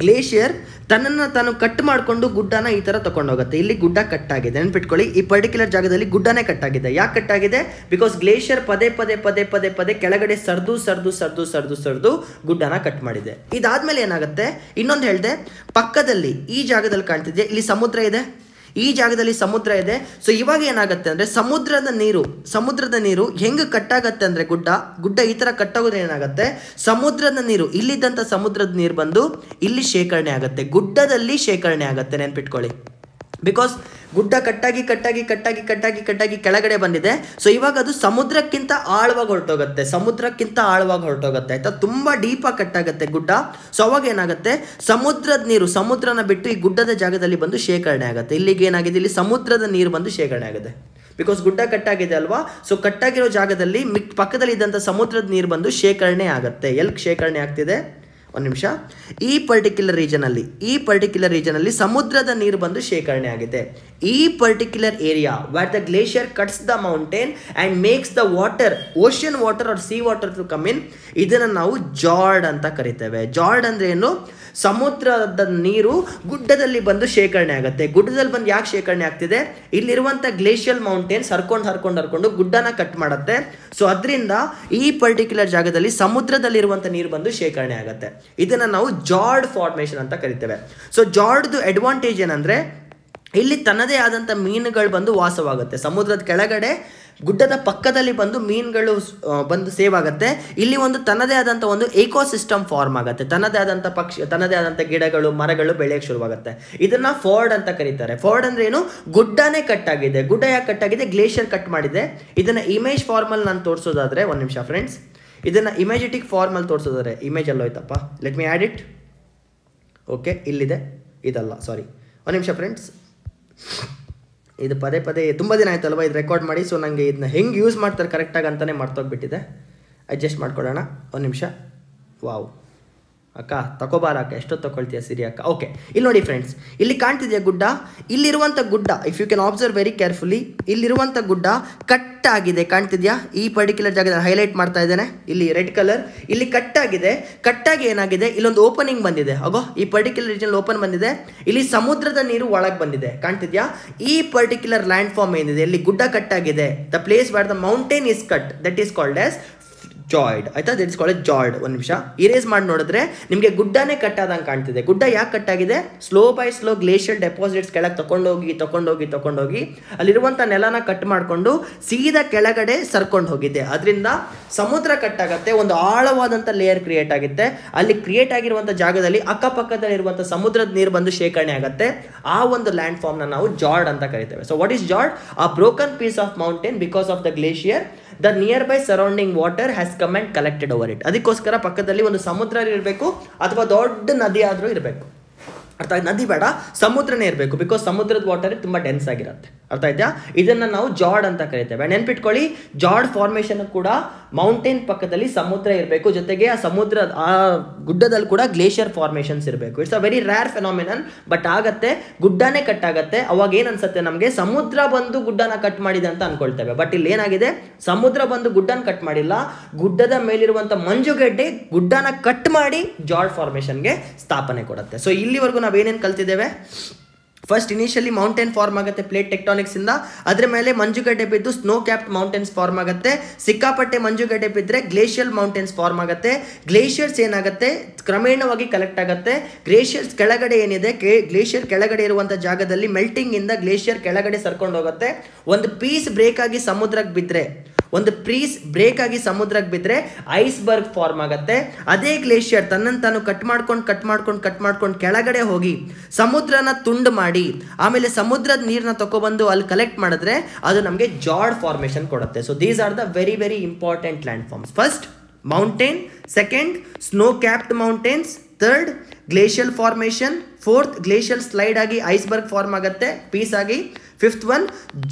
ಗ್ಲೇಷಿಯರ್ ತನ್ನನ್ನು ತಾನು ಕಟ್ ಮಾಡಿಕೊಂಡು ಗುಡ್ಡನ ಈ ಥರ ತಗೊಂಡೋಗುತ್ತೆ ಇಲ್ಲಿ ಗುಡ್ಡ ಕಟ್ಟಾಗಿದೆ. ನೆನ್ಪಿಟ್ಕೊಳ್ಳಿ, ಈ ಪರ್ಟಿಕ್ಯುಲರ್ ಜಾಗದಲ್ಲಿ ಗುಡ್ಡನೇ ಕಟ್ಟಾಗಿದೆ. ಯಾಕೆ ಕಟ್ಟಾಗಿದೆ? ಬಿಕಾಸ್ ಗ್ಲೇಷಿಯರ್ ಪದೇ ಪದೇ ಪದೇ ಪದೇ ಪದೇ ಕೆಳಗಡೆ ಸರ್ದು ಸರ್ದು ಸರ್ದು ಸರ್ದು ಸರ್ದು ಗುಡ್ಡನ ಕಟ್ ಮಾಡಿದೆ. ಇದಾದ್ಮೇಲೆ ಏನಾಗುತ್ತೆ? ಇನ್ನೊಂದು ಹೇಳಿದೆ, ಪಕ್ಕದಲ್ಲಿ ಈ ಜಾಗದಲ್ಲಿ ಕಾಣ್ತಿದೆ ಇಲ್ಲಿ ಸಮುದ್ರ ಇದೆ? ಈ ಜಾಗದಲ್ಲಿ ಸಮುದ್ರ ಇದೆ. ಸೊ ಇವಾಗ ಏನಾಗುತ್ತೆ ಅಂದರೆ ಸಮುದ್ರದ ನೀರು ಸಮುದ್ರದ ನೀರು ಹೆಂಗೆ ಕಟ್ಟಾಗತ್ತೆ ಅಂದರೆ ಗುಡ್ಡ ಗುಡ್ಡ ಈ ಥರ ಕಟ್ಟಾಗೋದ್ರೆ ಏನಾಗುತ್ತೆ? ಸಮುದ್ರದ ನೀರು ಇಲ್ಲಿದ್ದಂಥ ಸಮುದ್ರದ ನೀರು ಬಂದು ಇಲ್ಲಿ ಶೇಖರಣೆ ಆಗುತ್ತೆ. ಗುಡ್ಡದಲ್ಲಿ ಶೇಖರಣೆ ಆಗುತ್ತೆ ನೆನ್ಪಿಟ್ಕೊಳ್ಳಿ. ಬಿಕಾಸ್ ಗುಡ್ಡ ಕಟ್ಟಾಗಿ ಕಟ್ಟಾಗಿ ಕಟ್ಟಾಗಿ ಕಟ್ಟಾಗಿ ಕಟ್ಟಾಗಿ ಕೆಳಗಡೆ ಬಂದಿದೆ. ಸೊ ಇವಾಗ ಅದು ಸಮುದ್ರಕ್ಕಿಂತ ಆಳವಾಗಿ ಹೊರಟೋಗುತ್ತೆ. ಸಮುದ್ರಕ್ಕಿಂತ ಆಳವಾಗಿ ಹೊರಟೋಗುತ್ತೆ. ಆಯ್ತಾ? ತುಂಬ ಡೀಪಾಗಿ ಕಟ್ಟಾಗುತ್ತೆ ಗುಡ್ಡ. ಸೊ ಅವಾಗ ಏನಾಗುತ್ತೆ? ಸಮುದ್ರದ ನೀರು, ಸಮುದ್ರನ ಬಿಟ್ಟು ಈ ಗುಡ್ಡದ ಜಾಗದಲ್ಲಿ ಬಂದು ಶೇಖರಣೆ ಆಗುತ್ತೆ. ಇಲ್ಲಿಗೆ ಏನಾಗಿದೆ? ಇಲ್ಲಿ ಸಮುದ್ರದ ನೀರು ಬಂದು ಶೇಖರಣೆ ಆಗುತ್ತೆ. ಬಿಕಾಸ್ ಗುಡ್ಡ ಕಟ್ಟಾಗಿದೆ ಅಲ್ವಾ? ಸೊ ಕಟ್ಟಾಗಿರೋ ಜಾಗದಲ್ಲಿ ಮಿಕ್ ಪಕ್ಕದಲ್ಲಿ ಇದ್ದಂಥ ಸಮುದ್ರದ ನೀರು ಬಂದು ಶೇಖರಣೆ ಆಗುತ್ತೆ. ಎಲ್ಲಿ ಶೇಖರಣೆ ಆಗ್ತಿದೆ? ಒಂದು ನಿಮಿಷ. ಈ ಪರ್ಟಿಕ್ಯುಲರ್ ರೀಜನಲ್ಲಿ ಈ ಪರ್ಟಿಕ್ಯುಲರ್ ರೀಜನಲ್ಲಿ ಸಮುದ್ರದ ನೀರು ಬಂದು ಶೇಖರಣೆ ಆಗಿದೆ. ಈ particular area what the glacier cuts the mountain and makes the water ocean water or sea water to come in ಇದನ್ನು ನಾವು ಜಾರ್ಡ್ ಅಂತ ಕರಿತೇವೆ. ಜಾರ್ಡ್ ಅಂದ್ರೆ ಏನು? ಸಮುದ್ರದ ನೀರು ಗುಡ್ಡದಲ್ಲಿ ಬಂದು ಶೇಖರಣೆ ಆಗುತ್ತೆ. ಗುಡ್ಡದಲ್ಲಿ ಬಂದು ಯಾಕೆ ಶೇಖರಣೆ ಆಗ್ತಿದೆ? ಇಲ್ಲಿರುವಂಥ ಗ್ಲೇಷಿಯಲ್ ಮೌಂಟೇನ್ಸ್ ಹರ್ಕೊಂಡು ಹರ್ಕೊಂಡು ಹರ್ಕೊಂಡು ಗುಡ್ಡನ ಕಟ್ ಮಾಡುತ್ತೆ. ಸೊ ಅದರಿಂದ ಈ ಪರ್ಟಿಕ್ಯುಲರ್ ಜಾಗದಲ್ಲಿ ಸಮುದ್ರದಲ್ಲಿರುವಂಥ ನೀರು ಬಂದು ಶೇಖರಣೆ ಆಗುತ್ತೆ. ಇದನ್ನು ನಾವು ಜಾರ್ಡ್ ಫಾರ್ಮೇಷನ್ ಅಂತ ಕರಿತೇವೆ. ಸೊ ಜಾರ್ಡ್ದು ಅಡ್ವಾಂಟೇಜ್ ಏನಂದರೆ, ಇಲ್ಲಿ ತನ್ನದೇ ಆದಂಥ ಮೀನುಗಳು ಬಂದು ವಾಸವಾಗುತ್ತೆ. ಸಮುದ್ರದ ಕೆಳಗಡೆ ಗುಡ್ಡದ ಪಕ್ಕದಲ್ಲಿ ಬಂದು ಮೀನುಗಳು ಬಂದು ಸೇವ್ ಆಗುತ್ತೆ. ಇಲ್ಲಿ ಒಂದು ತನ್ನದೇ ಆದಂಥ ಒಂದು ಏಕೋಸಿಸ್ಟಮ್ ಫಾರ್ಮ್ ಆಗುತ್ತೆ. ತನ್ನದೇ ಆದಂಥ ಪಕ್ಷಿ, ತನ್ನದೇ ಆದಂಥ ಗಿಡಗಳು, ಮರಗಳು ಬೆಳೆಯಕ್ಕೆ ಶುರುವಾಗುತ್ತೆ. ಇದನ್ನು ಫೋರ್ಡ್ ಅಂತ ಕರೀತಾರೆ. ಫೋರ್ಡ್ ಅಂದ್ರೆ ಏನು? ಗುಡ್ಡನೇ ಆಗಿದೆ. ಗುಡ್ಡ ಯಾಕೆ ಆಗಿದೆ? ಗ್ಲೇಷಿಯರ್ ಕಟ್ ಮಾಡಿದೆ. ಇದನ್ನು ಇಮೇಜ್ ಫಾರ್ಮಲ್ ನಾನು ತೋರಿಸೋದಾದರೆ, ಒಂದು ನಿಮಿಷ ಫ್ರೆಂಡ್ಸ್ ಇದನ್ನು ಇಮೇಜೆಟಿಕ್ ಫಾರ್ಮಲ್ಲಿ ತೋರಿಸೋದಾದ್ರೆ image ಹೋಯ್ತಪ್ಪ. Let me add it okay ಇಲ್ಲಿದೆ. ಇದಲ್ಲ ಸಾರಿ ಒಂದು ನಿಮಿಷ ಫ್ರೆಂಡ್ಸ್ ಇದು ಪದೇ ಪದೇ ತುಂಬ ದಿನ ಆಯ್ತಲ್ವ ಇದು ರೆಕಾರ್ಡ್ ಮಾಡಿ ಸೊ ನನಗೆ ಇದನ್ನ ಹೆಂಗೆ ಯೂಸ್ ಮಾಡ್ತಾರೆ ಕರೆಕ್ಟಾಗಿ ಅಂತಲೇ ಮಾಡ್ತೋಗ್ಬಿಟ್ಟಿದೆ ಅಡ್ಜಸ್ಟ್ ಮಾಡ್ಕೊಳ್ಳೋಣ. ಒಂದು ನಿಮಿಷ. ವಾವ್ ಅಕ್ಕ, ತಗೋಬಾರಕ್ಕ, ಎಷ್ಟೊತ್ತು ತಗೊಳ್ತೀಯ ಸಿರಿ ಅಕ್ಕ? ಓಕೆ ಇಲ್ಲಿ ನೋಡಿ ಫ್ರೆಂಡ್ಸ್ ಇಲ್ಲಿ ಕಾಣ್ತಿದೆಯಾ ಗುಡ್ಡ? ಇಲ್ಲಿರುವಂಥ ಗುಡ್ಡ if you can observe very carefully ಇಲ್ಲಿರುವಂಥ ಗುಡ್ಡ ಕಟ್ ಆಗಿದೆ ಕಾಣ್ತಿದ್ಯಾ? ಈ ಪರ್ಟಿಕ್ಯುಲರ್ ಜಾಗದಲ್ಲಿ ಹೈಲೈಟ್ ಮಾಡ್ತಾ ಇದ್ದೇನೆ. ಇಲ್ಲಿ ರೆಡ್ ಕಲರ್ ಇಲ್ಲಿ ಕಟ್ ಆಗಿದೆ ಕಟ್ಟಾಗಿ ಏನಾಗಿದೆ? ಇಲ್ಲೊಂದು ಓಪನಿಂಗ್ ಬಂದಿದೆ. ಅಗೋ, ಈ ಪರ್ಟಿಕ್ಯುಲರ್ ರೀಜನ್ ಓಪನ್ ಬಂದಿದೆ. ಇಲ್ಲಿ ಸಮುದ್ರದ ನೀರು ಒಳಗೆ ಬಂದಿದೆ. ಕಾಣ್ತಿದ್ಯಾ? ಈ ಪರ್ಟಿಕ್ಯುಲರ್ ಲ್ಯಾಂಡ್ ಫಾರ್ಮ್ ಏನಿದೆ? ಇಲ್ಲಿ ಗುಡ್ಡ ಕಟ್ಟಾಗಿದೆ. The place what the mountain is cut that is called as fjord ಆಯ್ತಾ? ದಟ್ ಇಸ್ ಕಾಲ್ಡ್ ಜಾಯ್ಡ್ ಒಂದು ನಿಮಿಷ. ಇರೇಸ್ ಮಾಡಿ ನೋಡಿದ್ರೆ ನಿಮಗೆ ಗುಡ್ಡನೇ ಕಟ್ಟಾದಂಗೆ ಕಾಣ್ತಿದೆ. ಗುಡ್ಡ ಯಾಕೆ ಕಟ್ಟಾಗಿದೆ slow by slow glacier deposits ಕೆಳಗೆ ತಗೊಂಡೋಗಿ ತಗೊಂಡೋಗಿ ತಗೊಂಡೋಗಿ ಅಲ್ಲಿರುವಂಥ ನೆಲನ ಕಟ್ ಮಾಡಿಕೊಂಡು ಸೀದಾ ಕೆಳಗಡೆ ಸರ್ಕೊಂಡು ಹೋಗಿದೆ. ಅದರಿಂದ ಸಮುದ್ರ ಕಟ್ಟಾಗತ್ತೆ ಒಂದು ಆಳವಾದಂಥ ಲೇಯರ್ ಕ್ರಿಯೇಟ್ ಆಗುತ್ತೆ. ಅಲ್ಲಿ ಕ್ರಿಯೇಟ್ ಆಗಿರುವಂಥ ಜಾಗದಲ್ಲಿ ಅಕ್ಕಪಕ್ಕದಲ್ಲಿರುವಂಥ ಸಮುದ್ರದ ನೀರು ಬಂದು ಶೇಖರಣೆ ಆಗುತ್ತೆ. ಆ ಒಂದು ಲ್ಯಾಂಡ್ ಫಾರ್ಮ್ನ ನಾವು ಜಾರ್ಡ್ ಅಂತ ಕರಿತೇವೆ. So what is fjord a broken piece of mountain because of the glacier the nearby surrounding water has come and collected over it ಅದಕ್ಕೋಸ್ಕರ ಪಕ್ಕದಲ್ಲಿ ಒಂದು ಸಮುದ್ರ ಇರಬೇಕು ಅಥವಾ ದೊಡ್ಡ ನದಿ ಆದರೂ ಇರಬೇಕು. ಅರ್ಥ ಆಯ್ತು? ನದಿ ಬೇಡ, ಸಮುದ್ರನೇ ಇರಬೇಕು ಬಿಕಾಸ್ ಸಮುದ್ರದ ವಾಟರ್ ತುಂಬ ಡೆನ್ಸ್ ಆಗಿರುತ್ತೆ. ಅರ್ಥ ಆಯ್ತಾ? ಇದನ್ನು ನಾವು ಜಾಡ್ ಅಂತ ಕರಿತೇವೆ. ನೆನ್ಪಿಟ್ಕೊಳ್ಳಿ, ಜಾಡ್ ಫಾರ್ಮೇಷನ್ ಕೂಡ ಮೌಂಟೇನ್ ಪಕ್ಕದಲ್ಲಿ ಸಮುದ್ರ ಇರಬೇಕು. ಜೊತೆಗೆ ಆ ಸಮುದ್ರ, ಆ ಗುಡ್ಡದಲ್ಲಿ ಕೂಡ ಗ್ಲೇಷಿಯರ್ ಫಾರ್ಮೇಷನ್ಸ್ ಇರಬೇಕು. It's a very rare phenomenon but ಆಗತ್ತೆ. ಗುಡ್ಡನೇ ಕಟ್ ಆಗುತ್ತೆ. ಅವಾಗ ಏನು ಅನ್ಸುತ್ತೆ ನಮಗೆ? ಸಮುದ್ರ ಬಂದು ಗುಡ್ಡನ ಕಟ್ ಮಾಡಿದೆ ಅಂತ ಅನ್ಕೊಳ್ತೇವೆ. ಬಟ್ ಇಲ್ಲಿ ಏನಾಗಿದೆ? ಸಮುದ್ರ ಬಂದು ಗುಡ್ಡನ ಕಟ್ ಮಾಡಿಲ್ಲ. ಗುಡ್ಡದ ಮೇಲಿರುವಂಥ ಮಂಜುಗಡ್ಡೆ ಗುಡ್ಡನ ಕಟ್ ಮಾಡಿ ಜಾರ್ಡ್ ಫಾರ್ಮೇಷನ್ಗೆ ಸ್ಥಾಪನೆ ಕೊಡುತ್ತೆ. ಸೊ ಇಲ್ಲಿವರೆಗೂ ನಾವೇನೇನು ಕಲ್ತಿದ್ದೇವೆ? ಫಸ್ಟ್ ಇನಿಷಿಯಲಿ ಮೌಂಟೇನ್ ಫಾರ್ಮ್ ಆಗುತ್ತೆ ಪ್ಲೇಟ್ ಟೆಕ್ಟಾನಿಕ್ಸ್ ಇಂದ. ಅದ್ರ ಮೇಲೆ ಮಂಜುಗಡ್ಡೆ ಬಿದ್ದು ಸ್ನೋ ಕ್ಯಾಪ್ಡ್ ಮೌಂಟೇನ್ಸ್ ಫಾರ್ಮ್ ಆಗುತ್ತೆ. ಸಿಕ್ಕಾಪಟ್ಟೆ ಮಂಜುಗಡ್ಡೆ ಬಿದ್ದರೆ ಗ್ಲೇಷಿಯಲ್ ಮೌಂಟೇನ್ಸ್ ಫಾರ್ಮ್ ಆಗುತ್ತೆ. ಗ್ಲೇಷಿಯರ್ಸ್ ಏನಾಗುತ್ತೆ? ಕ್ರಮೇಣವಾಗಿ ಕಲೆಕ್ಟ್ ಆಗುತ್ತೆ. ಗ್ಲೇಷಿಯರ್ಸ್ ಕೆಳಗಡೆ ಏನಿದೆ? ಗ್ಲೇಷಿಯರ್ ಕೆಳಗಡೆ ಇರುವಂಥ ಜಾಗದಲ್ಲಿ ಮೆಲ್ಟಿಂಗ್ ಇಂದ ಗ್ಲೇಷಿಯರ್ ಕೆಳಗಡೆ ಸರ್ಕೊಂಡು ಹೋಗುತ್ತೆ. ಒಂದು ಪೀಸ್ ಬ್ರೇಕ್ ಆಗಿ ಸಮುದ್ರಕ್ಕೆ ಬಿದ್ದರೆ ಒಂದು ಪ್ರೀಸ್ ಬ್ರೇಕ್ ಆಗಿ ಸಮುದ್ರಕ್ಕೆ ಬಿದ್ದರೆ ಐಸ್ಬರ್ಗ್ ಫಾರ್ಮ್ ಆಗುತ್ತೆ. ಅದೇ ಗ್ಲೇಷಿಯರ್ ತನ್ನನ್ನು ತಾನು ಕಟ್ ಮಾಡ್ಕೊಂಡು ಕಟ್ ಮಾಡ್ಕೊಂಡು ಕಟ್ ಮಾಡ್ಕೊಂಡು ಕೆಳಗಡೆ ಹೋಗಿ ಸಮುದ್ರನ ತುಂಡು ಮಾಡಿ, ಆಮೇಲೆ ಸಮುದ್ರದ ನೀರನ್ನ ತಗೊಬಂದು ಅಲ್ಲಿ ಕಲೆಕ್ಟ್ ಮಾಡಿದ್ರೆ ಅದು ನಮಗೆ ಜಾರ್ಡ್ ಫಾರ್ಮೇಷನ್ ಕೊಡುತ್ತೆ. So these are the very very important land forms first mountain second snow capped mountains third glacial formation fourth glacial slide ಆಗಿ ಐಸ್ಬರ್ಗ್ ಫಾರ್ಮ್ ಆಗುತ್ತೆ ಪೀಸ್ ಆಗಿ. ಫಿಫ್ತ್ ಒನ್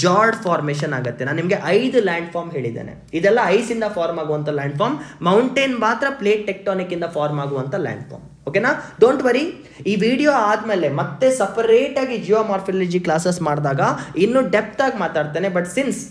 ಜಾರ್ಡ್ ಫಾರ್ಮೇಷನ್ ಆಗುತ್ತೆ. ನಾನು ನಿಮಗೆ ಐದು ಲ್ಯಾಂಡ್ ಫಾರ್ಮ್ ಹೇಳಿದ್ದೇನೆ. ಇದೆಲ್ಲ ಐಸಿಂದ ಫಾರ್ಮ್ ಆಗುವಂಥ ಲ್ಯಾಂಡ್ ಫಾರ್ಮ್ ಮೌಂಟೇನ್ ಮಾತ್ರ ಪ್ಲೇಟ್ ಟೆಕ್ಟಾನಿಕ್ ಇಂದ ಫಾರ್ಮ್ ಆಗುವಂಥ ಲ್ಯಾಂಡ್ ಫಾರ್ಮ್ ಓಕೆನಾ ಡೋಂಟ್ ವರಿ ಈ ವಿಡಿಯೋ ಆದಮೇಲೆ ಮತ್ತೆ ಸಪರೇಟಾಗಿ ಜಿಯೋ ಮಾರ್ಫಿಲಜಿ ಕ್ಲಾಸಸ್ ಮಾಡಿದಾಗ ಇನ್ನೂ ಡೆಪ್ತ್ ಆಗಿ ಮಾತಾಡ್ತೇನೆ. ಬಟ್ ಸಿನ್ಸ್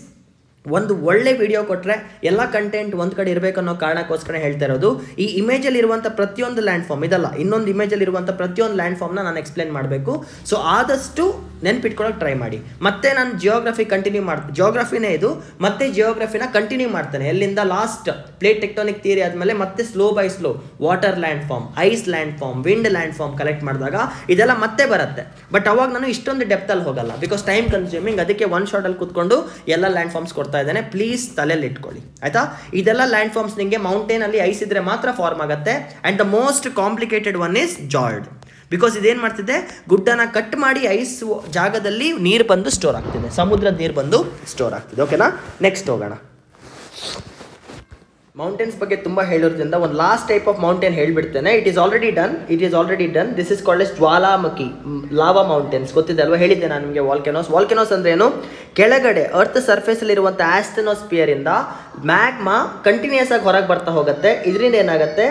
ಒಂದು ಒಳ್ಳೆ ವಿಡಿಯೋ ಕೊಟ್ಟರೆ ಎಲ್ಲ ಕಂಟೆಂಟ್ ಒಂದು ಕಡೆ ಇರಬೇಕು ಅನ್ನೋ ಕಾರಣಕ್ಕೋಸ್ಕರ ಹೇಳ್ತಾ ಇರೋದು. ಈ ಇಮೇಜಲ್ಲಿ ಇರುವಂಥ ಪ್ರತಿಯೊಂದು ಲ್ಯಾಂಡ್ ಫಾರ್ಮ್ ಇದಲ್ಲ, ಇನ್ನೊಂದು ಇಮೇಜಲ್ಲಿ ಇರುವಂಥ ಪ್ರತಿಯೊಂದು ಲ್ಯಾಂಡ್ ಫಾರ್ಮ್ನ ನಾನು ಎಕ್ಸ್ಪ್ಲೇನ್ ಮಾಡಬೇಕು. ಸೊ ಆದಷ್ಟು ನೆನ್ಪಿಟ್ಕೊಳ್ಳೋಕೆ ಟ್ರೈ ಮಾಡಿ. ಮತ್ತೆ ನಾನು ಜಿಯೋಗ್ರಫಿ ಕಂಟಿನ್ಯೂ ಮಾಡ್ತೀನಿ ಜಿಯೋಗ್ರಫಿನೇ ಇದು, ಮತ್ತೆ ಜಿಯೋಗ್ರಫಿನ ಕಂಟಿನ್ಯೂ ಮಾಡ್ತೇನೆ. ಎಲ್ಲಿಂದ ಲಾಸ್ಟ್ ಪ್ಲೇಟ್ ಟೆಕ್ಟಾನಿಕ್ ಥಿಯರಿ ಆದಮೇಲೆ ಮತ್ತೆ slow by slow water land form ice land form wind land form collect ಮಾಡಿದಾಗ ಇದೆಲ್ಲ ಮತ್ತೆ ಬರುತ್ತೆ. ಬಟ್ ಅವಾಗ ನಾನು ಇಷ್ಟೊಂದು ಡೆಪ್ತಲ್ಲಿ ಹೋಗಲ್ಲ. ಬಿಕಾಸ್ ಟೈಮ್ ಕನ್ಸ್ಯೂಮಿಂಗ್ ಅದಕ್ಕೆ ಒನ್ ಶಾರ್ಟಲ್ಲಿ ಕೂತ್ಕೊಂಡು ಎಲ್ಲ ಲ್ಯಾಂಡ್ ಫಾರ್ಮ್ಸ್ ಇದ್ದೇನೆ ಪ್ಲೀಸ್ ತಲೆಯಲ್ಲಿ ಇಟ್ಕೊಳ್ಳಿ. ಆಯ್ತಾ? ಇದೆಲ್ಲ ಲ್ಯಾಂಡ್ ಫಾರ್ಮ್ಸ್ ನಿಮಗೆ ಮೌಂಟೇನಲ್ಲಿ ಐಸ್ ಇದ್ರೆ ಮಾತ್ರ ಫಾರ್ಮ್ ಆಗುತ್ತೆ. And the most complicated one is fjord because ಇದೇನು ಮಾಡ್ತಿದೆ? ಗುಡ್ಡನ ಕಟ್ ಮಾಡಿ ಐಸ್ ಜಾಗದಲ್ಲಿ ನೀರು ಬಂದು ಸ್ಟೋರ್ ಆಗ್ತಿದೆ. ಸಮುದ್ರದ ನೀರು ಬಂದು ಸ್ಟೋರ್ ಆಗ್ತಿದೆ. ಓಕೆನಾ ನೆಕ್ಸ್ಟ್ ಹೋಗೋಣ. ಮೌಂಟೇನ್ಸ್ ಬಗ್ಗೆ ತುಂಬ ಹೇಳೋದ್ರಿಂದ ಒಂದು last type of mountain ಹೇಳ್ಬಿಡ್ತೇನೆ. It is already done it is already done this is called as ಜ್ವಾಲಾಮುಖಿ lava mountains ಗೊತ್ತಿದೆ ಅಲ್ವಾ ಹೇಳಿದ್ದೆ ನಾನು ನಿಮಗೆ ವಾಲ್ಕೆನೋಸ್ ವಾಲ್ಕೆನೋಸ್ ಅಂದ್ರೆ ಏನು? ಕೆಳಗಡೆ ಅರ್ತ್ ಸರ್ಫೇಸಲ್ಲಿರುವಂಥ ಆಸ್ಟೆನೋಸ್ಪಿಯರಿಂದ ಮ್ಯಾಗ್ಮಾ ಕಂಟಿನ್ಯೂಸ್ ಆಗಿ ಹೊರಗೆ ಬರ್ತಾ ಹೋಗುತ್ತೆ. ಇದರಿಂದ ಏನಾಗುತ್ತೆ?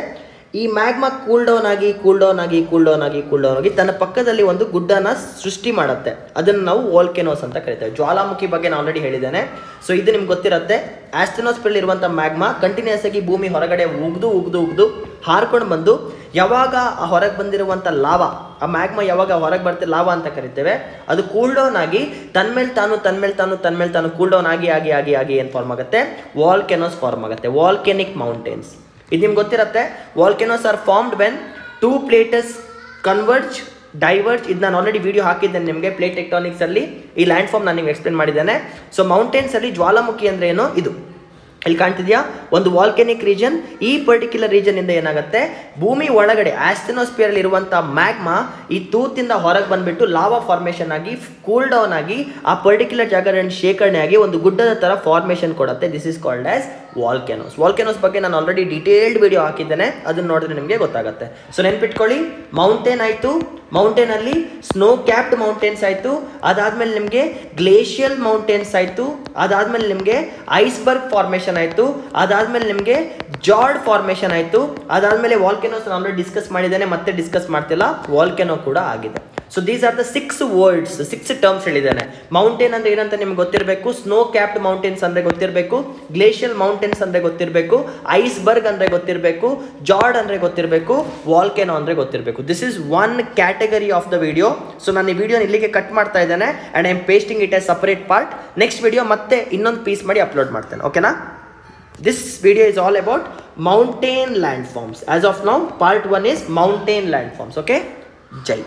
ಈ ಮ್ಯಾಗ್ಮಾ ಕೂಲ್ ಡೌನ್ ಆಗಿ ಕೂಲ್ ಡೌನ್ ಆಗಿ ಕೂಲ್ ಡೌನ್ ಆಗಿ ಕೂಲ್ ಡೌನ್ ಆಗಿ ತನ್ನ ಪಕ್ಕದಲ್ಲಿ ಒಂದು ಗುಡ್ಡನ ಸೃಷ್ಟಿ ಮಾಡುತ್ತೆ. ಅದನ್ನು ನಾವು ವೋಲ್ಕೆನೋಸ್ ಅಂತ ಕರಿತೇವೆ. ಜ್ವಾಲಾಮುಖಿ ಬಗ್ಗೆ ನಾನು ಆಲ್ರೆಡಿ ಹೇಳಿದ್ದೇನೆ. ಸೊ ಇದು ನಿಮ್ಗೆ ಗೊತ್ತಿರುತ್ತೆ. ಆಸ್ಟೆನೋಸ್ಪಿಲ್ ಇರುವಂಥ ಮ್ಯಾಗ್ಮಾ ಕಂಟಿನ್ಯೂಸ್ ಆಗಿ ಭೂಮಿ ಹೊರಗಡೆ ಉಗ್ದು ಉಗ್ದು ಉಗ್ದು ಹಾರ್ಕೊಂಡು ಬಂದು ಯಾವಾಗ ಹೊರಗೆ ಬಂದಿರುವಂಥ ಲಾವ, ಆ ಮ್ಯಾಗ್ಮಾ ಯಾವಾಗ ಹೊರಗೆ ಬರ್ತೆ, ಲಾವ ಅಂತ ಕರಿತೇವೆ. ಅದು ಕೂಲ್ ಡೌನ್ ಆಗಿ ತನ್ಮೇಲೆ ತಾನು ತನ್ಮೇಲೆ ತಾನು ತನ್ಮೇಲೆ ತಾನು ಕೂಲ್ ಡೌನ್ ಆಗಿ ಆಗಿ ಆಗಿ ಆಗಿ ಏನು ಫಾರ್ಮ್ ಆಗುತ್ತೆ? ವಾಲ್ಕೆನೋಸ್ ಫಾರ್ಮ್ ಆಗುತ್ತೆ. ವಾಲ್ಕೆನಿಕ್ ಮೌಂಟೇನ್ಸ್ ಇದು ನಿಮ್ಗೆ ಗೊತ್ತಿರುತ್ತೆ? Volcanoes are formed when two plates converge diverge ಇದು ನಾನು ಆಲ್ರೆಡಿ ವಿಡಿಯೋ ಹಾಕಿದ್ದೇನೆ ನಿಮಗೆ ಪ್ಲೇಟ್ ಟೆಕ್ಟಾನಿಕ್ಸಲ್ಲಿ ಈ ಲ್ಯಾಂಡ್ ಫಾರ್ಮ್ ನಾನು ನಿಮ್ಗೆ ಎಕ್ಸ್ಪ್ಲೇನ್ ಮಾಡಿದ್ದೇನೆ. ಸೊ ಮೌಂಟೇನ್ಸಲ್ಲಿ ಜ್ವಾಲಾಮುಖಿ ಅಂದ್ರೆ ಏನು? ಇದು. ಇಲ್ಲಿ ಕಾಣ್ತಿದ್ಯಾ? ಒಂದು ವಾಲ್ಕೆನಿಕ್ ರೀಜನ್ ಈ ಪರ್ಟಿಕ್ಯುಲರ್ ರೀಜನ್ ಇಂದ ಏನಾಗುತ್ತೆ? ಭೂಮಿ ಒಳಗಡೆ ಆಸ್ಟೆನೋಸ್ಪಿಯರ್ ಇರುವಂತಹ ಮ್ಯಾಗ್ಮಾ ಈ ತೂತಿಂದ ಹೊರಗೆ ಬಂದ್ಬಿಟ್ಟು ಲಾವಾ ಫಾರ್ಮೇಷನ್ ಆಗಿ ಕೂಲ್ ಡೌನ್ ಆಗಿ, ಆ ಪರ್ಟಿಕ್ಯುಲರ್ ಜಾಗದಲ್ಲಿ ಶೇಖರಣೆ ಆಗಿ ಒಂದು ಗುಡ್ಡದ ತರ ಫಾರ್ಮೇಷನ್ ಕೊಡುತ್ತೆ. This is called as volcanoes volcanoes ಬಗ್ಗೆ ನಾನು ಆಲ್ರೆಡಿ ಡೀಟೇಲ್ಡ್ ವಿಡಿಯೋ ಹಾಕಿದ್ದೇನೆ. ಅದನ್ನ ನೋಡಿದ್ರೆ ನಿಮಗೆ ಗೊತ್ತಾಗುತ್ತೆ. ಸೊ ನೆನ್ಪಿಟ್ಕೊಳ್ಳಿ ಮೌಂಟೇನ್ ಆಯಿತು. ಮೌಂಟೇನಲ್ಲಿ ಸ್ನೋ ಕ್ಯಾಪ್ಡ್ ಮೌಂಟೇನ್ಸ್ ಆಯಿತು. ಅದಾದಮೇಲೆ ನಿಮಗೆ ಗ್ಲೇಷಿಯಲ್ ಮೌಂಟೇನ್ಸ್ ಆಯಿತು. ಅದಾದಮೇಲೆ ನಿಮಗೆ ಐಸ್ಬರ್ಗ್ ಫಾರ್ಮೇಷನ್ ಆಯಿತು. ಅದಾದಮೇಲೆ ನಿಮಗೆ ಜಾರ್ಡ್ ಫಾರ್ಮೇಷನ್ ಆಯಿತು. ಅದಾದಮೇಲೆ ವಾಲ್ಕೆನೋಸ್ ನಾನು ಡಿಸ್ಕಸ್ ಮಾಡಿದ್ದೇನೆ. ಮತ್ತೆ ಡಿಸ್ಕಸ್ ಮಾಡ್ತಿಲ್ಲ. ವಾಲ್ಕೆನೋ ಕೂಡ ಆಗಿದೆ. So these are the six words six terms ಹೇಳಿದ್ದಾನೆ. ಮೌಂಟೇನ್ ಅಂದ್ರೆ ಏನಂತ ನಿಮ್ಗೆ ಗೊತ್ತಿರಬೇಕು? ಸ್ನೋ ಕ್ಯಾಪ್ಡ್ ಮೌಂಟೇನ್ಸ್ ಅಂದ್ರೆ ಗೊತ್ತಿರಬೇಕು? ಗ್ಲೇಷಿಯಲ್ ಮೌಂಟೇನ್ಸ್ ಅಂದ್ರೆ ಗೊತ್ತಿರಬೇಕು? ಐಸ್ಬರ್ಗ್ ಅಂದ್ರೆ ಗೊತ್ತಿರಬೇಕು? ಜಾರ್ಡ್ ಅಂದ್ರೆ ಗೊತ್ತಿರಬೇಕು? ವಾಲ್ಕೆನೋ ಅಂದ್ರೆ ಗೊತ್ತಿರಬೇಕು. This is one category of the video so ನಾನು ಈ ವಿಡಿಯೋ ಇಲ್ಲಿಗೆ ಕಟ್ ಮಾಡ್ತಾ ಇದ್ದೇನೆ and I am pasting it a separate part next video ಮತ್ತೆ ಇನ್ನೊಂದು ಪೀಸ್ ಮಾಡಿ ಅಪ್ಲೋಡ್ ಮಾಡ್ತೇನೆ. ಓಕೆನಾ this video is all about mountain landforms. As of now, part 1 is mountain landforms. Okay? Jai.